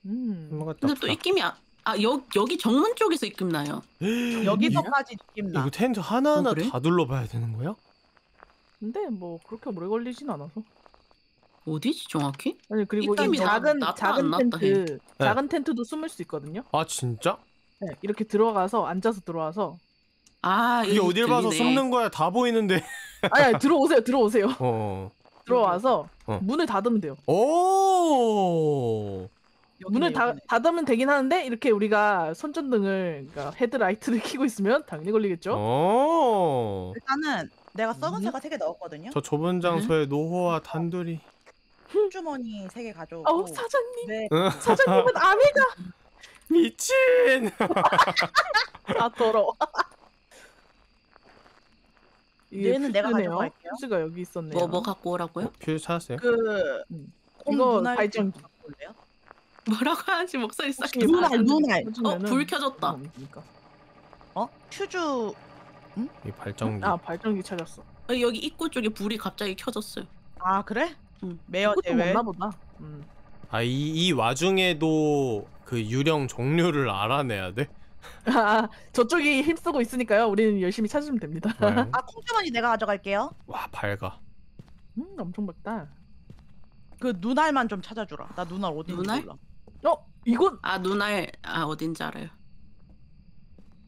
음.
뭐가
근데 또 입김이 아, 아 여, 여기 정문 쪽에서 입김 나요.
여기서까지 느낌 나.
이거 텐트 하나하나
어, 그래?
다 둘러봐야 되는 거야?
근데 뭐 그렇게 오래 걸리진 않아서.
어디지 정확히?
아니 그리고 이 작은 작은
안 났다 해.
텐트 작은 텐트도 숨을 수 있거든요.
아 진짜?
네, 이렇게 들어가서 앉아서 들어와서
아
이게
여기
어딜 봐서
들리네.
숨는 거야 다 보이는데
아니, 아니 들어오세요 들어오세요
어.
들어와서
어.
문을 닫으면 돼요.
오
문을
여기네,
다,
여기네.
닫으면 되긴 하는데 이렇게 우리가 손전등을 그러니까 헤드라이트를 켜고 있으면 당연히 걸리겠죠.
오.
일단은 내가 썩은
음.
사과 세개 넣었거든요.
저 좁은 장소에 노호와 단둘이
주머니 세 개 가져오고.
아우 사장님
네.
응.
사장님은 아내가
미친
아 더러워.
얘는 내가 가져갈게요.
퓨즈가 여기 있었네요.
뭐, 뭐 갖고 오라고요?
퓨즈 찾았어요?
그
음.
홈
이거.
좀 바꿀래요?
뭐라고 하지 목소리 싹
눈알, 눈알.
켜지면은
어, 불 켜졌다.
뭡니까?
어? 퓨즈
이 발전기
아 발전기 찾았어.
어, 여기 입구 쪽에 불이 갑자기 켜졌어요.
아 그래?
응.
매어
그것도
대회.
보다. 음.
아이 이 와중에도 그 유령 종류를 알아내야 돼?
아, 저쪽이 힘쓰고 있으니까요. 우리는 열심히 찾으면 됩니다.
네.
아 콩주머니 내가 가져갈게요.
와 밝아
음, 엄청 밝다.
그 눈알만 좀 찾아주라. 나 눈알 어디
눈알?
몰라.
어, 이건
아 눈알 아 어딘지 알아요.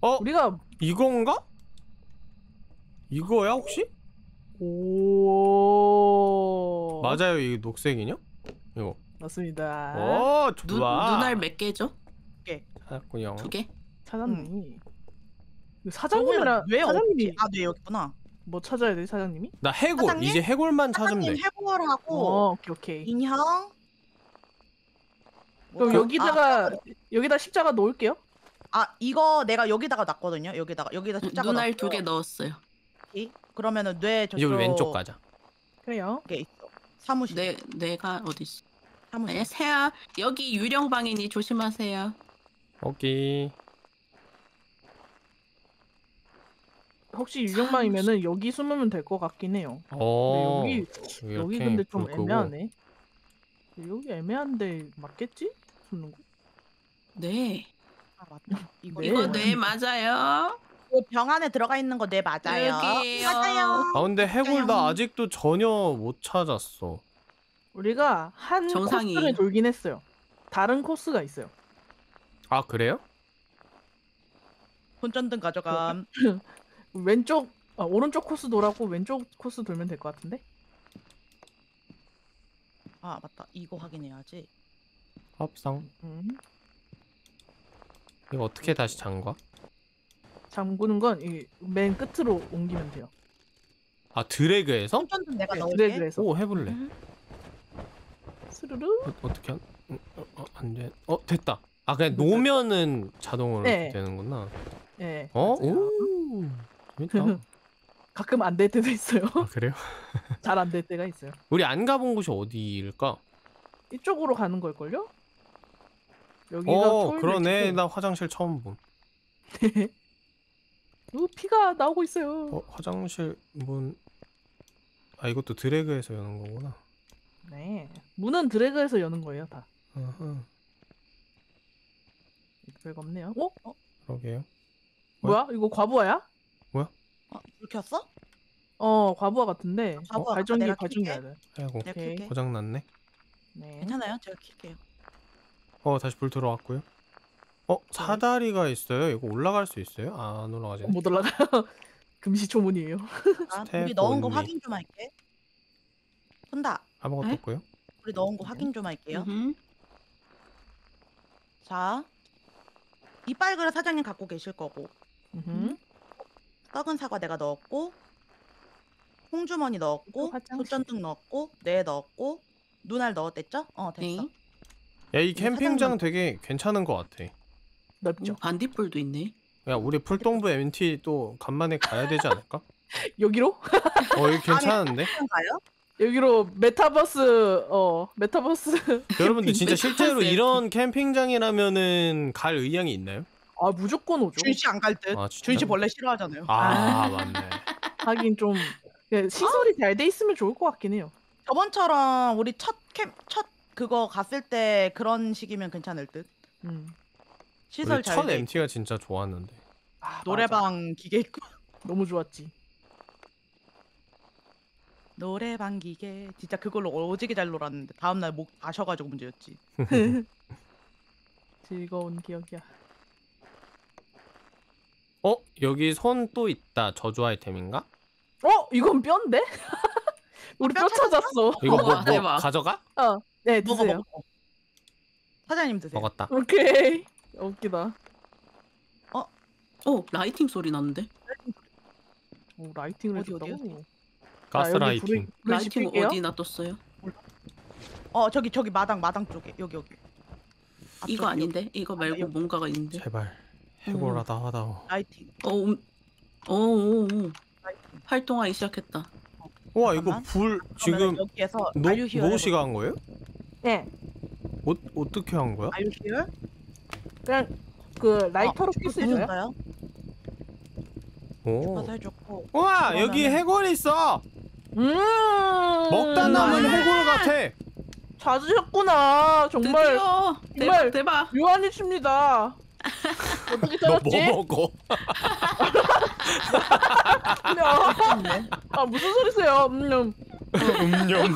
어?
우리가
이건가? 이거야 혹시?
오
맞아요 이게 녹색이냐? 이거
맞습니다.
오
눈
좋아
눈알 몇 개죠?
찾았군요
두 개?
찾았니? 그 사장님이랑
왜
사장님이
없지? 아 네 여기구나.
뭐 찾아야 돼 사장님이?
나 해골
사장님?
이제 해골만 찾으면
사장님
돼
해골하고
어, 오케이 오케이.
인형.
그럼
뭐-
여기다가 여기다 십자가 놓을게요.
아, 아 이거 내가 여기다가 놨거든요. 여기다가 여기다 십자가
눈알
넣었어요.
두개 넣었어요.
오케이. 그러면은 뇌 저쪽
우리 왼쪽 가자
그래요.
게 있어. 사무실.
내 내가 어디 있어?
사무실.
네, 세아 여기 유령 방이니 조심하세요.
오케이
혹시 유령방이면은 여기 숨으면 될 것 같긴 해요.
오
근데 여기 여기 근데 좀. 애매하네. 여기 애매한데 맞겠지? 숨는 거?
네.
아 맞다. 이거
네.
이거 네 맞아요.
이거 병 안에 들어가 있는 거 네 맞아요.
여기에요.
맞아요.
아 근데 해골 나. 아직도 전혀 못 찾았어
우리가 한
정상이.
코스를 돌긴 했어요. 다른 코스가 있어요.
아 그래요?
손전등 가져감.
왼쪽 아, 오른쪽 코스 돌았고 왼쪽 코스 돌면 될 것 같은데?
아 맞다. 이거 확인해야지.
합성
음.
이거 어떻게 다시 잠가?
잠그는 건 맨 끝으로 옮기면 돼요.
아 드래그해서?
손전등 내가
네,
넣을게.
드래그해서
오 해볼래
음.
스르르
어, 어떻게 한? 음, 어, 어, 안 돼. 어 됐다. 아 그냥 놓으면은 자동으로
네.
되는구나.
예.
어?
맞아요.
오 재밌다.
가끔 안 될 때도 있어요.
아 그래요?
잘 안 될 때가 있어요.
우리 안 가본 곳이 어디일까?
이쪽으로 가는 걸걸요? 여기가
어 그러네. 나 화장실 처음 봄.
어, 피가 나오고 있어요.
어 화장실 문. 아 이것도 드래그해서 여는 거구나.
네. 문은 드래그해서 여는 거예요, 다.
어허,
별거 없네요. 어?
그러게요.
뭐야? 이거 과부하야?
어, 불 켰어?
어, 과부하 같은데.
과부하.
어, 발전기
내가
발전기
킬게.
해야 돼.
아이고
내가
오케이.
킬게.
고장 났네.
네.
괜찮아요. 제가 킬게요.
어 다시 불 들어왔고요. 어 사다리가 있어요. 이거 올라갈 수 있어요? 아, 안 올라가지네.
못 올라가요. 금시초문이에요.
아, 우리 넣은 거. 확인 좀 할게. 손다.
아무것도
에?
없고요.
우리 넣은 거 확인 좀 할게요.
음흠.
자, 이 빨 그릇 사장님 갖고 계실 거고,
음흠.
썩은 사과 내가 넣었고, 홍주머니 넣었고,
화장실.
손전등 넣었고, 네 넣었고, 눈알 넣었댔죠? 어 됐어.
네.
야 이 캠핑장
사장님.
되게 괜찮은 것 같아.
넓죠.
어, 반딧불도 있네.
야 우리 풀동부 MT 또 간만에 가야 되지 않을까?
여기로?
어 여기 괜찮은데?
가요?
여기로 메타버스 어 메타버스
여러분들 진짜 실제로. 이런 캠핑장이라면은 갈 의향이 있나요?
아 무조건 오죠.
준씨 안 갈 듯.
아, 진짜?
준씨 벌레 싫어하잖아요.
아 맞네.
하긴 좀 예, 시설이 잘돼 있으면 좋을 것 같긴 해요.
저번처럼 우리 첫 캠, 첫 그거 갔을 때 그런 식이면 괜찮을 듯.
음.
시설
잘첫
돼.
MT가 진짜 좋았는데.
아.
노래방 기계 있고.
너무 좋았지.
노래방 기계 진짜 그걸로 오지게 잘 놀았는데 다음 날 목 아셔가지고 문제였지.
즐거운 기억이야.
어 여기 손 또 있다 저주 아이템인가?
어 이건 뼈인데? 우리 뼈뼈 찾았어.
이거 뭐,
우와,
뭐
대박.
가져가?
어, 네
먹어
드세요.
먹어. 사장님 드세요.
먹었다.
오케이. 웃기다.
어 writing 소리 나는데?
오, writing을
어디, 어디,
해줬다고.
가스라이팅.
불을 lighting.
어디 놔뒀어요?
어 저기 저기 마당 마당 쪽에 여기 여기.
이거
앞쪽에,
아닌데? 이거 말고
여기.
뭔가가 있는데?
제발 해보라다 하다오.
여기. 라이팅.
어, 음, 어, 어, 어.
라이팅.
활동하기 시작했다.
와 이거
잠깐만.
불
그러면은
지금
여기에서
노
Are you here
노시가 한 거예요?
네.
어, 어떻게 한 거야?
Are you here?
그냥 그 라이터로
어,
필수 있어요?
있어요?
오.
해줬고.
우와
그러면은-
여기 해골 있어.
음.
먹다 남은
음.
해골 같아.
찾으셨구나. 정말
드디어
정말-
대박 대박.
유한이십니다. 어떻게
너뭐
찾았지?
먹어?
그냥 아 무슨 소리세요? 음,
음념.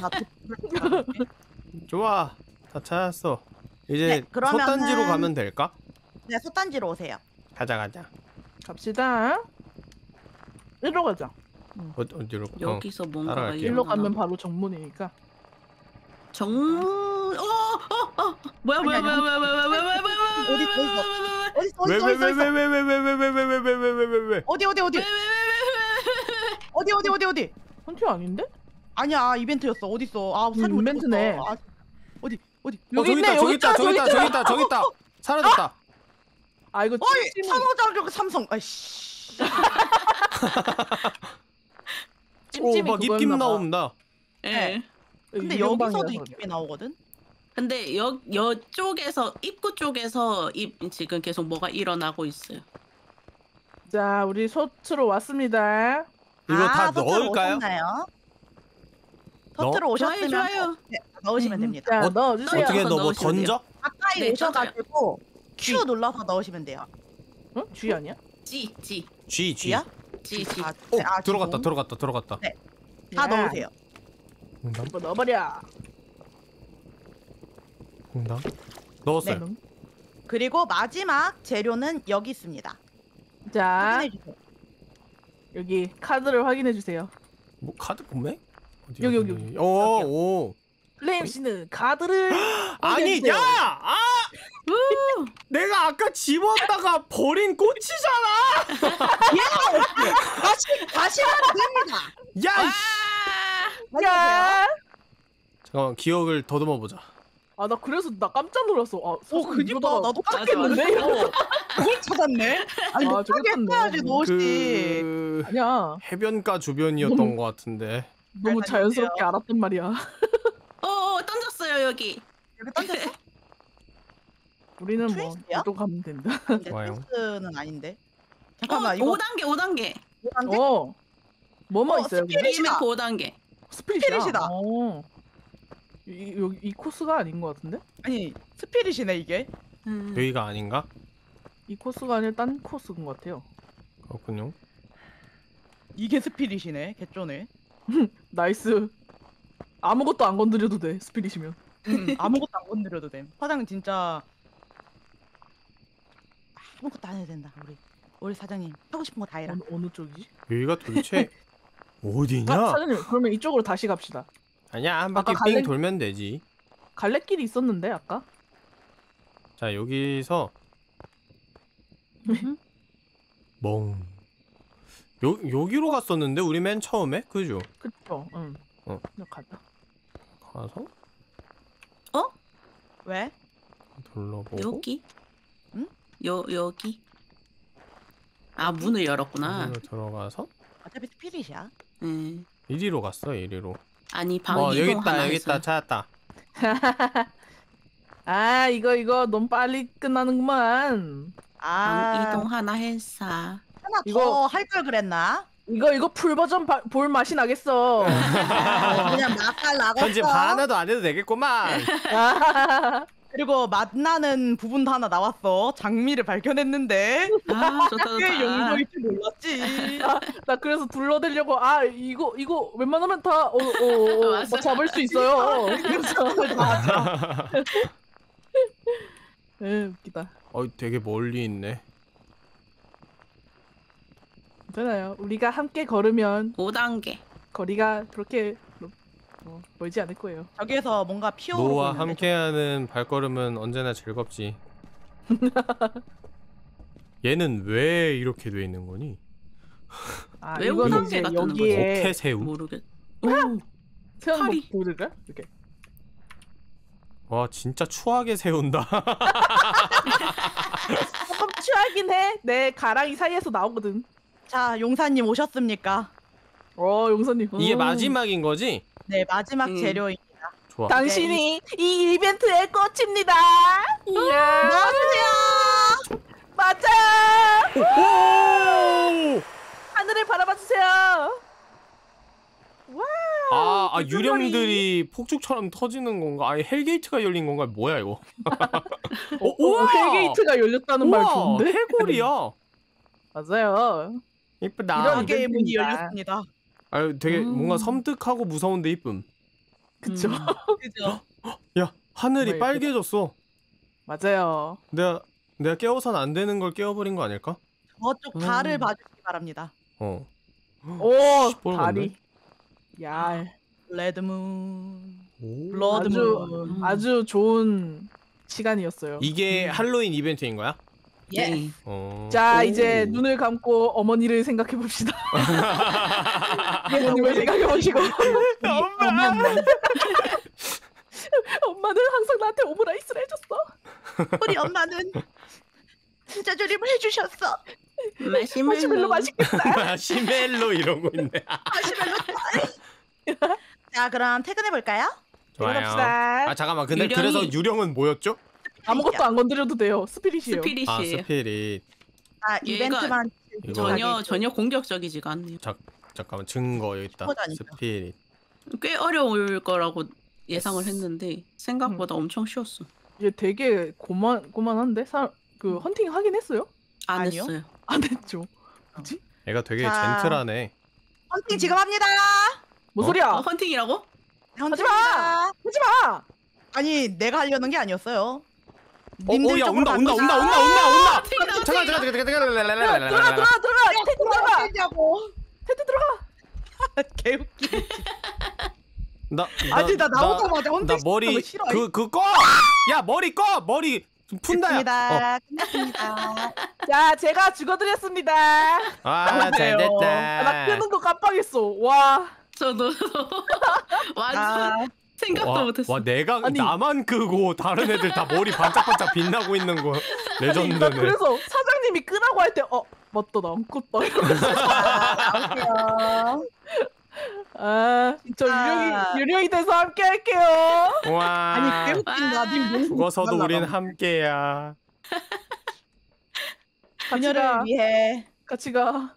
나
좋아 다 찾았어. 이제
네, 그러면은-
솥단지로 가면 될까?
네, 솥단지로 오세요.
가자 가자.
갑시다. 일로 가자.
어, 어디로? 어.
여기서 뭔가가
따라갈게요.
일로? 가면 바로 정문이니까.
정. 어, 어, 어. 뭐야 뭐야
아니,
뭐야 뭐야 뭐야 뭐야 뭐야 뭐야
어디, 어디 있어? 어디 있어? 어디 있어? 어디 있어? 어디 있어?
왜왜왜왜왜왜왜왜왜왜왜왜
어디 어디 어디? 어디 어디 어디 어디?
헌티 아닌데?
아니야 이벤트였어. 어디 있어? 아 사진
음,
못
이벤트네.
찍었어. 아, 어디
여기 있네,
있다 저기
여기
있다 저기 있다 저기 있다 저기 있다 사라졌다.
아 이거
어이
찜찜
상호작용 삼성. 아이씨.
찜찜이
오막 입김
그거였나 봐.
나온다.
예.
근데
유령방이라서
여기서도 입김이 나오거든.
근데 여 여쪽에서 입구 쪽에서 입 지금 계속 뭐가 일어나고 있어요.
자 우리 소트로 왔습니다.
이거 다
아, 서트로
넣을까요?
오셨나요?
넣-
서트로 오셨으면
좋아요, 좋아요.
네, 넣으시면
음,
됩니다.
자
어,
넣어주세요.
어떻게 너뭐
돼요.
던져?
가까이
네,
오셔가지고 Q 눌러서 넣으시면 돼요.
응? G 아니야?
찌, 찌,
G G.
G야?
찌, 찌.
아,
오
네, 아,
들어갔다. 들어갔다 들어갔다.
네. 다
야,
넣으세요.
이거 넣어버려.
공당 넣었어요.
네.
그리고 마지막 재료는 여기 있습니다.
자
확인해 주세요.
여기 카드를 확인해 주세요.
뭐 카드 구매? 어디,
여기,
어디,
여기,
어디? 오 오.
플레임 씨는 카드를
아니
확인해주세요.
야! 아! 내가 아까 집었다가 버린 꽃이잖아.
다시 다시 하면 됩니다.
야! 이
아!
야!
잠깐만 기억을 더듬어 보자.
아 나 그래서 나 깜짝 놀랐어. 아,
오
사실
그니까 나도
맞아,
깜짝했는데. 그걸 찾았네. 아니
아,
못하게
있었네.
했어야지 노시.
그
아니야.
해변가 주변이었던 것 같은데.
너무
잘
자연스럽게 알았단 말이야.
어, 어, 던졌어요 여기.
여기 던졌어?
우리는 뭐
트위스트야?
또 가면 된다.
근데
좋아요.
테스트는 아닌데.
어,
잠깐만 이거
5단계, 5단계.
뭐한데?
어. 뭐뭐
어,
있어요?
spirit.
EMF 5단계.
spirit이야.
spirit이다.
어. 이, 여기 이 코스가 아닌 것 같은데?
아니 spirit이네 이게.
음.
여기가 아닌가?
이 코스가 아니라 딴 코스인 것 같아요.
그렇군요.
이게 spirit이네. 개쩌네.
nice. 아무것도 안 건드려도 돼. spirit이면.
음, 아무것도 안 건드려도 돼. 화장 진짜 아무것도 안 해도 된다. 우리 우리 사장님 하고 싶은 거 다 해라.
어느, 어느 쪽이지?
여기가 도대체 어디냐?
아, 사장님 그러면 이쪽으로 다시 갑시다.
아니야 한 바퀴
아까
삥
갈래-
돌면 되지.
갈래길이 있었는데 아까?
자 여기서
음.
멍. 요 여기로 갔었는데 우리 맨 처음에 그죠?
그쵸? 응.
어.
가자.
가서
왜?
둘러보고
여기?
응?
여 여기. 아 문을 열었구나.
여기로 들어가서
어차피 스피릿이야.
음.
이리로 갔어 이리로.
아니
방어
이동
여기 있다
하나
여기. 있다 찾았다.
아 이거 이거 너무 빨리 끝나는구만.
방
아
이동 하나 했어.
하나
이거-
더할걸 그랬나?
이거 이거 풀 버전 바- 볼 맛이 나겠어.
아, 그냥 맛깔 나갔어.
편집 하나도 안 해도 되겠구만.
아,
그리고 만나는 부분도 하나 나왔어. 장미를 발견했는데
아 좋다
꽤
좋다.
용도일 줄 몰랐지.
나 그래서 불러대려고 아 이거 이거 웬만하면 다 어, 어, 어,
맞아.
뭐 잡을 수 있어요. 그래서 에 웃기다.
어, 되게 멀리 있네.
괜찮아요. 우리가 함께 걸으면
5단계.
거리가 그렇게 뭐, 뭐, 멀지 않을 거예요.
저기에서 뭔가 피어오르고
노와
있는데
함께하는 발걸음은 언제나 즐겁지. 얘는 왜 이렇게 돼 있는 거니?
아
왜
이거는
오단계가
이제
뜨는 거지?
여기에
어케새우.
모르겠. 오.
세운
팔이.
거 보여드릴까요? 이렇게.
와 진짜 추하게 세운다.
조금 취하긴 해. 내 가랑이 사이에서 나오거든.
자 용사님 오셨습니까?
어 용선님.
이게
음.
마지막인 거지?
네 마지막
음.
재료입니다.
좋아.
당신이 이 이벤트의 꽃입니다. 이야.
나와주세요.
맞아요.
오!
하늘을 바라봐 주세요. 와.
아,
아그
유령들이 폭죽처럼 터지는 건가? 아니 hell gate가 열린 건가? 뭐야 이거?
어, 어,
우와!
hell gate가 열렸다는 말
우와,
좋은데?
해골이야.
맞아요.
이쁘다.
이런
가게의 문이
이벤트입니다.
열렸습니다.
아, 되게
음.
뭔가 섬뜩하고 무서운데 이쁨.
그쵸.
음.
그죠?
야 하늘이 빨개졌어.
맞아요.
내가 내가 깨워선 안 되는 걸 깨워버린 거 아닐까?
저쪽
음.
달을 봐주시기 바랍니다.
어.
오
시뻘건데?
달이. 야
red moon,
오.
blood moon.
아주 좋은 시간이었어요.
이게 할로윈 이벤트인 거야?
예.
네.
어.
자
오.
이제 눈을 감고 어머니를 생각해 봅시다. 어머님을 생각해 보시고
엄마.
엄마는 항상 나한테 오므라이스를 해줬어.
우리 엄마는 진짜 조림을 해주셨어.
마시멜로.
마시멜로 맛있겠다.
마시멜로 이러고 있네.
자 그럼 퇴근해 볼까요?
좋아요. 아 잠깐만. 근데
유령이-
그래서 유령은 뭐였죠?
아무것도 안 건드려도 돼요. 스피릿이에요.
스피릿이
아 스피릿.
자
얘가
이벤트만
이거-
전혀 전혀 공격적이지가 않네요.
잠깐만 증거 여기 있다.
초보자니까.
스피릿.
꽤 어려울 거라고 예상을 했는데 생각보다 엄청 쉬웠어.
얘 되게 고만 고만한데 사, 그 헌팅 하긴 했어요?
안
아니요?
했어요.
안 했죠. 뭐지?
얘가 되게
자.
젠틀하네.
헌팅 지금 합니다.
뭐
어?
소리야?
어, 헌팅이라고?
헌팅입니다.
하지 마.
아니 내가 하려는 게 아니었어요.
어,
님들
어, 야
쪽으로
온다
갈
온다
거다.
온다 온다 온다 온다.
헌팅이다,
잠깐 잠깐 잠깐 잠깐
들어가 들어가
잠깐.
들어가. 테트 들어가. 테트 들어가.
개웃기.
나,
아니 나 나오자마자 헌팅
나 머리
거 싫어.
그그 꺼. 야 머리 꺼 머리 좀 푼다야. 어.
끝났습니다. 끝났습니다.
자 제가 죽어드렸습니다.
아.
아, 나
잘됐다.
끄는 거 깜빡했어. 와.
저도 완전
아,
생각도
와,
못했어.
와 내가
아니.
나만 끄고 다른 애들 다 머리 반짝반짝 빛나고 있는
거나
레전드네.
그래서 사장님이 끄라고 할 때 어 맞다 나 안 껐다. 아, 저
아.
유령이 유령이 돼서 함께 할게요.
와.
아니 개웃긴다.
죽어서도 우린. 함께야.
그녀를
가.
위해
같이 가.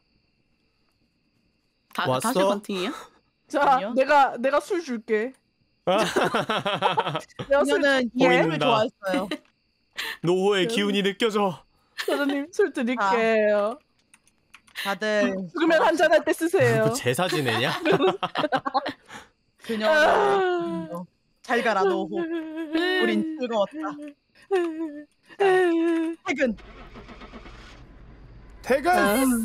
다,
왔어?
다시 헌팅이에요?
자,
아니요.
내가 내가 술 줄게. 줄게.
예를
보인다.
좋아했어요.
노호의 기운이 느껴져.
사장님 술 드릴게요.
다들
죽으면 한잔 할 때 쓰세요.
그 제사 지내냐?
그녀는 잘 가라 노호. 우린 즐거웠다. 퇴근.
퇴근.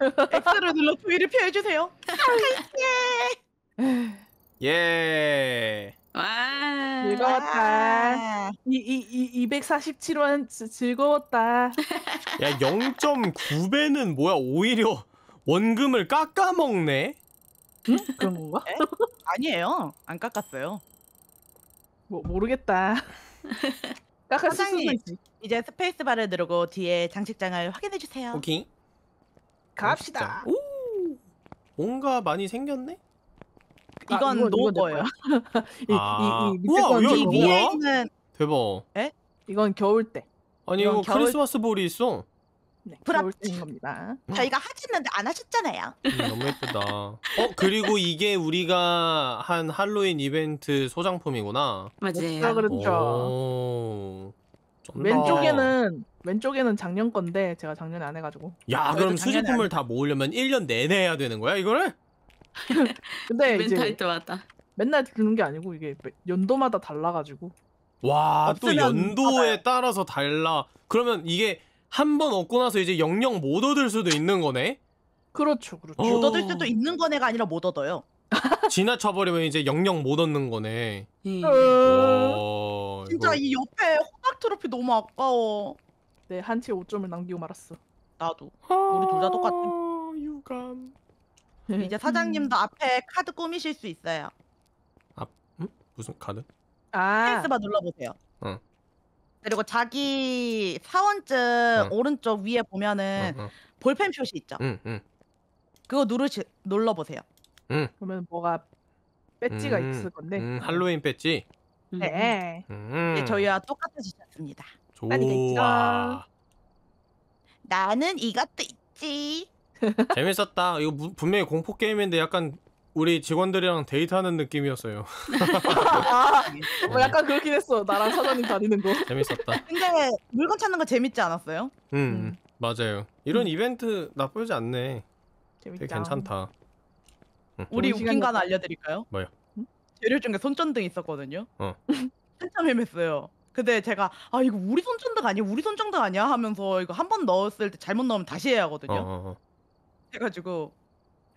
X를 눌러 주의를 피해주세요.
예.
와.
즐거웠다.
아,
이이이 247원 즐거웠다.
야 0.9배는 뭐야? 오히려 원금을 깎아 먹네.
그런 건가?
아니에요. 안 깎았어요.
뭐 모르겠다. 깎았을 수도
사장님.
있지.
이제 스페이스 바를 누르고 뒤에 장식장을 확인해 주세요.
오케이.
갑시다.
오. 뭔가 많이 생겼네.
아,
이건
이건-
no
이건 내
거예요.
이,
아.
이, 이 밑에
우와,
건
이거
이
뭐야?
위에 있는
대박.
이건 겨울 때.
아니 이거
겨울-
크리스마스 볼이 있어.
네,
브라-
겨울 때인 겁니다.
저희가 하셨는데 안 하셨잖아요.
음, 너무 예쁘다. 어 그리고 이게 우리가 한 할로윈 이벤트 소장품이구나.
아,
맞아요.
그렇죠.
오.
왼쪽에는 왼쪽에는 작년 건데 제가 작년에 안 해가지고.
야
저희도
그럼 수집품을 다 모으려면 1년 내내 해야 되는 거야 이거를?
근데
멘탈
이제
때마다.
맨날 주는 게 아니고 이게 매- 연도마다 달라가지고.
와 또
없으면
연도에 따라서 달라. 그러면 이게 한 번 얻고 나서 이제 영영 못 얻을 수도 있는 거네?
그렇죠, 그렇죠.
어.
못 얻을 수도 있는 거네가 아니라 못 얻어요.
지나쳐버리면 이제 영영 못 얻는 거네.
예.
어...
와,
진짜
이거-
이 옆에 트로피 너무 아까워.
네, 한치의 5점을 남기고 말았어.
나도. 우리 둘 다 똑같아.
아, 유감.
이제 사장님도 앞에 카드 꾸미실 수 있어요.
무슨 카드?
아,
스페이스바 눌러보세요.
응.
그리고 자기 사원증
응.
오른쪽 위에 보면은
응,
볼펜 표시 있죠.
응, 응.
그거 누르시 눌러보세요.
그러면 뭐가 배지가
음,
있을 건데.
음, 할로윈 배지.
음.
네.
음.
이제 저희와 똑같아지셨습니다.
좋아.
나는 이것도 있지.
재밌었다. 이거 무- 분명히 공포 게임인데 약간 우리 직원들이랑 데이트하는 느낌이었어요.
아, 뭐 약간 그렇긴 했어. 나랑 사장님 다니는 거.
재밌었다.
근데 물건 찾는 거 재밌지 않았어요?
음,
음.
맞아요. 이런 이벤트 나쁘지 않네.
재밌다.
되게 괜찮다.
우리
좋은
웃긴 거
시간이었다.
하나 알려드릴까요?
뭐요?
재료 중에 손전등 있었거든요.
어.
한참 헤맸어요. 근데 제가 아 이거 우리 손전등 아니야? 우리 손전등 아니야? 하면서 이거 한 번 넣었을 때 잘못 넣으면 다시 해야
어,
하거든요.
어,
해가지고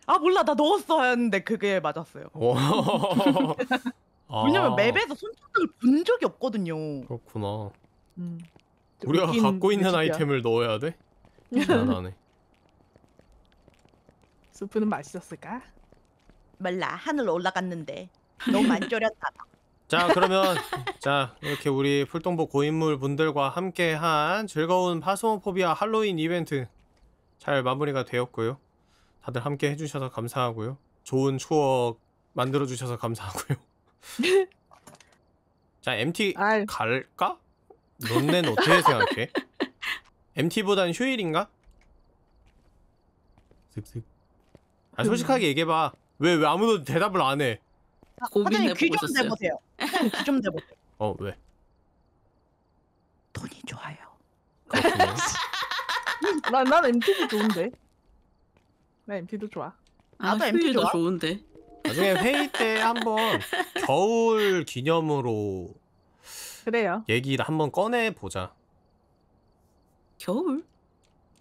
아 몰라 나 넣었어 했는데 그게 맞았어요.
어. 아,
왜냐면 맵에서 손전등을 본 적이 없거든요.
그렇구나.
음. 좀
우리가
웃긴
갖고 있는
레시피야.
아이템을 넣어야 돼? 미안하네.
수프는 맛있었을까?
몰라 하늘로 올라갔는데 너무 안 졸였다.
자 그러면 자 이렇게 우리 풀동보 고인물 분들과 함께한 즐거운 파스모포비아 할로윈 이벤트 잘 마무리가 되었고요. 다들 함께 해주셔서 감사하고요. 좋은 추억 만들어 주셔서 감사하고요. 자 MT
아,
갈까? 넌넨 어떻게 생각해? MT보단 휴일인가? 슥슥. 아 솔직하게 얘기해봐. 왜 왜 아무도 대답을 안 해?
고민해
사장님 귀
보고
좀
있었어요.
대보세요. 귀좀 대보세요.
어 왜?
돈이 좋아요.
그렇군요.
난, 난 MT도 좋은데. 나 MT도 좋아.
아,
나도 MT
휴일도
좋아.
좋은데.
나중에 회의 때 한번 겨울 기념으로
그래요.
얘기를 한번 꺼내 보자.
겨울?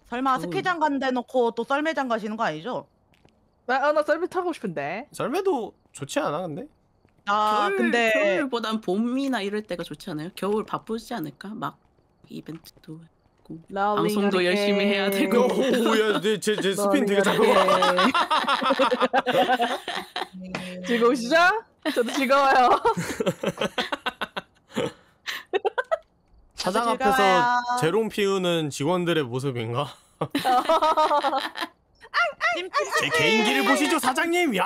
설마
겨울.
스키장 간대 놓고 또 썰매장 가시는 거 아니죠?
나, 아, 나 썰매 타고 싶은데.
썰매도 좋지 않아 근데?
아
겨울,
근데
겨울보단 봄이나 이럴 때가 좋지 않아요? 겨울 바쁘지 않을까? 막 이벤트도 있고 방송도 열심히 해야 되고.
오야 제, 제 스핀 되게 잘
즐거우시죠? 저도 즐거워요.
사장
즐거워요.
앞에서 재롱 피우는 직원들의 모습인가? 제 개인기를 보시죠 사장님 야!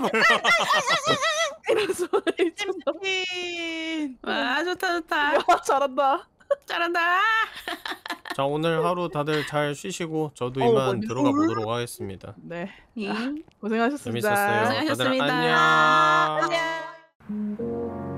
소리.
찜찜.
와 좋다 좋다.
야, 잘한다.
잘한다.
자 오늘 하루 다들 잘 쉬시고 저도
어우,
이만
머리
들어가
울.
보도록 하겠습니다.
네.
예.
고생하셨습니다.
재밌었어요. 다들
고생하셨습니다.
안녕.
안녕.